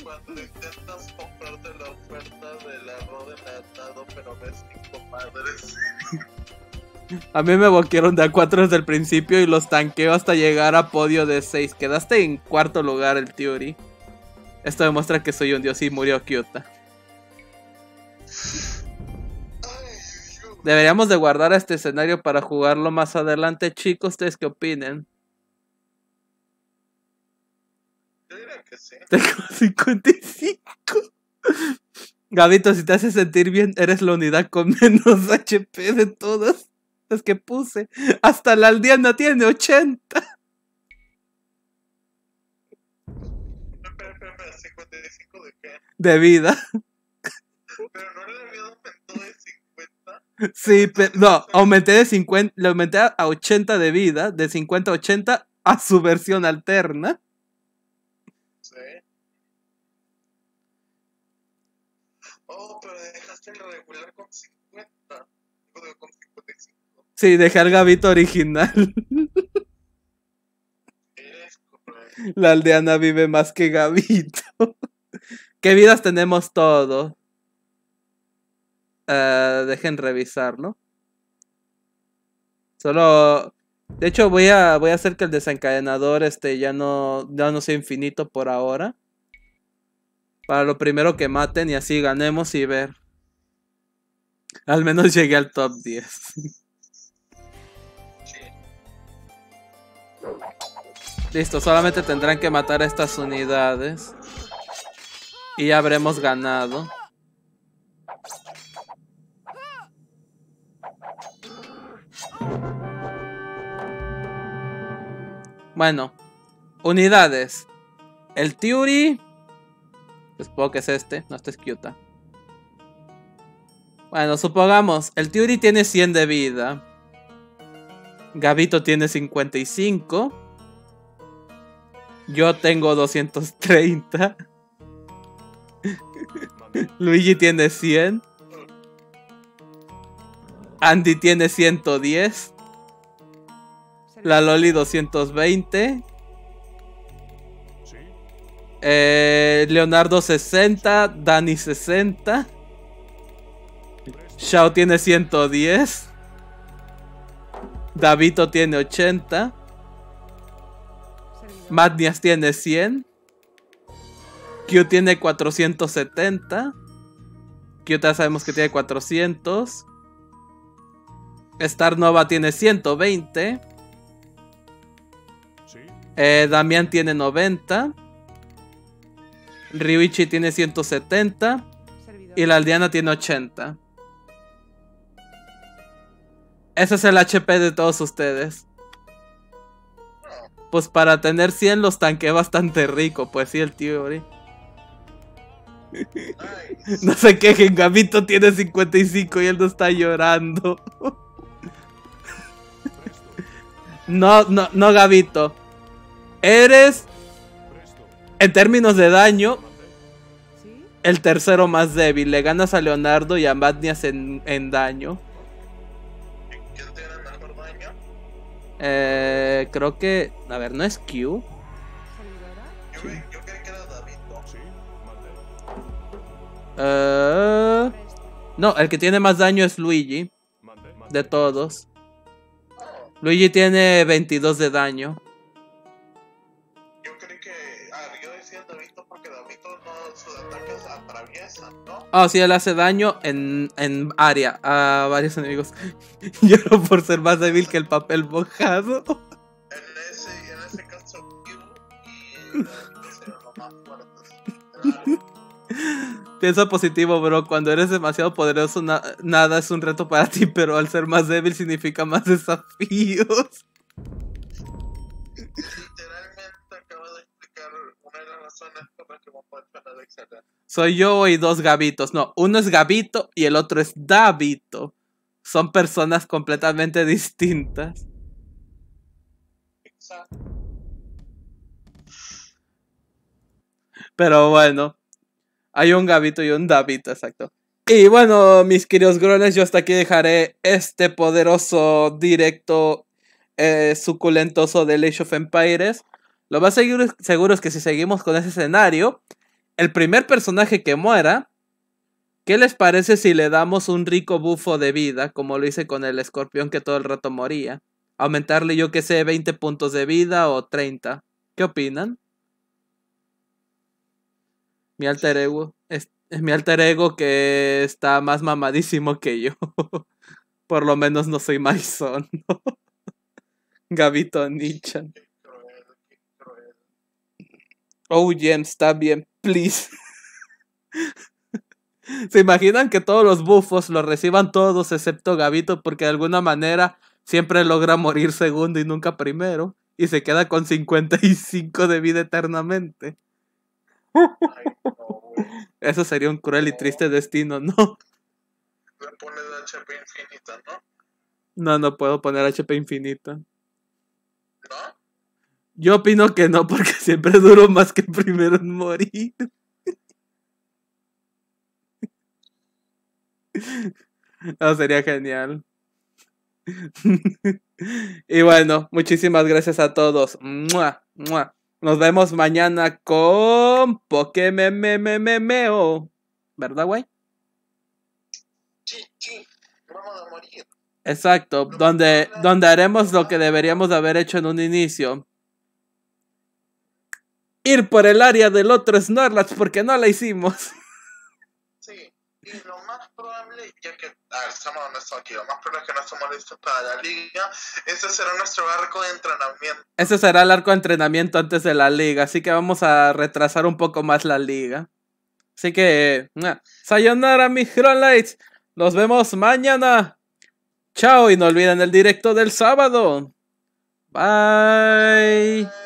Cuando intentas comprarte la oferta del arroz enlatado, pero ves cinco madres. A mí me boquearon de a 4 desde el principio y los tanqueo hasta llegar a podio de 6. Quedaste en cuarto lugar el Theory. Esto demuestra que soy un dios y murió Kyuta. [laughs] Deberíamos de guardar este escenario para jugarlo más adelante, chicos. ¿Ustedes qué opinen? Yo diría que sí. [laughs] Tengo 55. Gabito, si te hace sentir bien, eres la unidad con menos [laughs] HP de todas las que puse. Hasta la aldeana tiene 80 Espera, espera, espera, 55 de qué? de vida. Pero no le había aumentado de 50. Sí, pero no, aumenté de 50, le aumenté a 80 de vida, de 50 a 80 a su versión alterna. Sí. Oh, pero dejaste el regular con 50. Digo, con 55. Sí, dejé al Gabito original. La aldeana vive más que Gabito. [laughs] ¿Qué vidas tenemos todos? Eh, dejen revisarlo. Solo. De hecho, voy a, voy a hacer que el desencadenador este ya no, ya no sea infinito por ahora. Para lo primero que maten y así ganemos y ver. Al menos llegué al top 10. [laughs] Listo, solamente tendrán que matar a estas unidades. Y ya habremos ganado. Bueno, unidades. El Theory. Supongo que es este, no este es Kyuta. Bueno, supongamos, el Theory tiene 100 de vida. Gabito tiene 55. Yo tengo 230. [laughs] Luigi tiene 100. Andy tiene 110. La Loli 220. Eh, Leonardo 60. Dani 60. Shao tiene 110. Davito tiene 80. Madnias tiene 100. Q tiene 470. Q ya sabemos que tiene 400. Star Nova tiene 120. Eh, Damián tiene 90. Ryuichi tiene 170. Y la aldeana tiene 80. Ese es el HP de todos ustedes. Pues para tener 100 los tanqué bastante rico, pues sí, el tío Ori. [laughs] No se quejen, Gabito tiene 55 y él no está llorando. [laughs] No, no, no, Gabito. Eres, en términos de daño, el tercero más débil. Le ganas a Leonardo y a Madnias en, en daño. ¿Quién tiene mejor daño? Eh, creo que. A ver, ¿no es Q? Yo, creí que era Davito. No, el que tiene más daño es Luigi. De todos. Luigi tiene 22 de daño. Yo creí que. Ah, yo decía Davito porque Davito no. Sus ataques atraviesan, ¿no? Ah, sí, él hace daño en, en área a varios enemigos. [laughs] Lloro por ser más débil que el papel mojado. En ese, en ese caso, Q y Davito serán los más fuertes. [laughs] Piensa positivo, bro. Cuando eres demasiado poderoso, na- nada es un reto para ti, pero al ser más débil significa más desafíos. Literalmente acabo de explicar una de las razones por las que me. Soy yo y dos Gabitos. No, uno es Gabito y el otro es Davito. Son personas completamente distintas. Exacto. Pero bueno, hay un Gabito y un Davito, exacto. Y bueno, mis queridos grones, yo hasta aquí dejaré este poderoso directo eh, suculentoso de Age of Empires. Lo más seguro, seguro es que si seguimos con ese escenario, el primer personaje que muera, ¿qué les parece si le damos un rico bufo de vida, como lo hice con el escorpión que todo el rato moría? Aumentarle, yo que sé, 20 puntos de vida o 30. ¿Qué opinan? Mi alter ego es, es mi alter ego que está más mamadísimo que yo. [laughs] Por lo menos no soy Maison. [laughs] Gabito Nichan. Oh, Jem, está bien, please. [laughs] ¿Se imaginan que todos los bufos los reciban todos excepto Gabito porque de alguna manera siempre logra morir segundo y nunca primero? Y se queda con 55 de vida eternamente. Eso sería un cruel y triste destino, ¿no? Le pone de HP infinita, ¿no? No, no puedo poner HP infinito. ¿No? Yo opino que no, porque [laughs] siempre duro más que primero en morir. No, sería genial. [laughs] Y bueno, muchísimas gracias a todos. ¡Mua! ¡Mua! Nos vemos mañana con Pokememememeo. ¿Verdad, güey? Sí, sí. Vamos a morir. Exacto, donde, donde haremos lo que deberíamos de haber hecho en un inicio. Ir por el área del otro Snorlax porque no la hicimos. Sí. Y lo más probable, ya que, a ver, honestos aquí, lo más probable es que no estemos listos para la liga. Ese será nuestro arco de entrenamiento. Ese será el arco de entrenamiento antes de la liga, así que vamos a retrasar un poco más la liga. Así que, mua, sayonara mis Lights. Nos vemos mañana. Chao y no olviden el directo del sábado. Bye.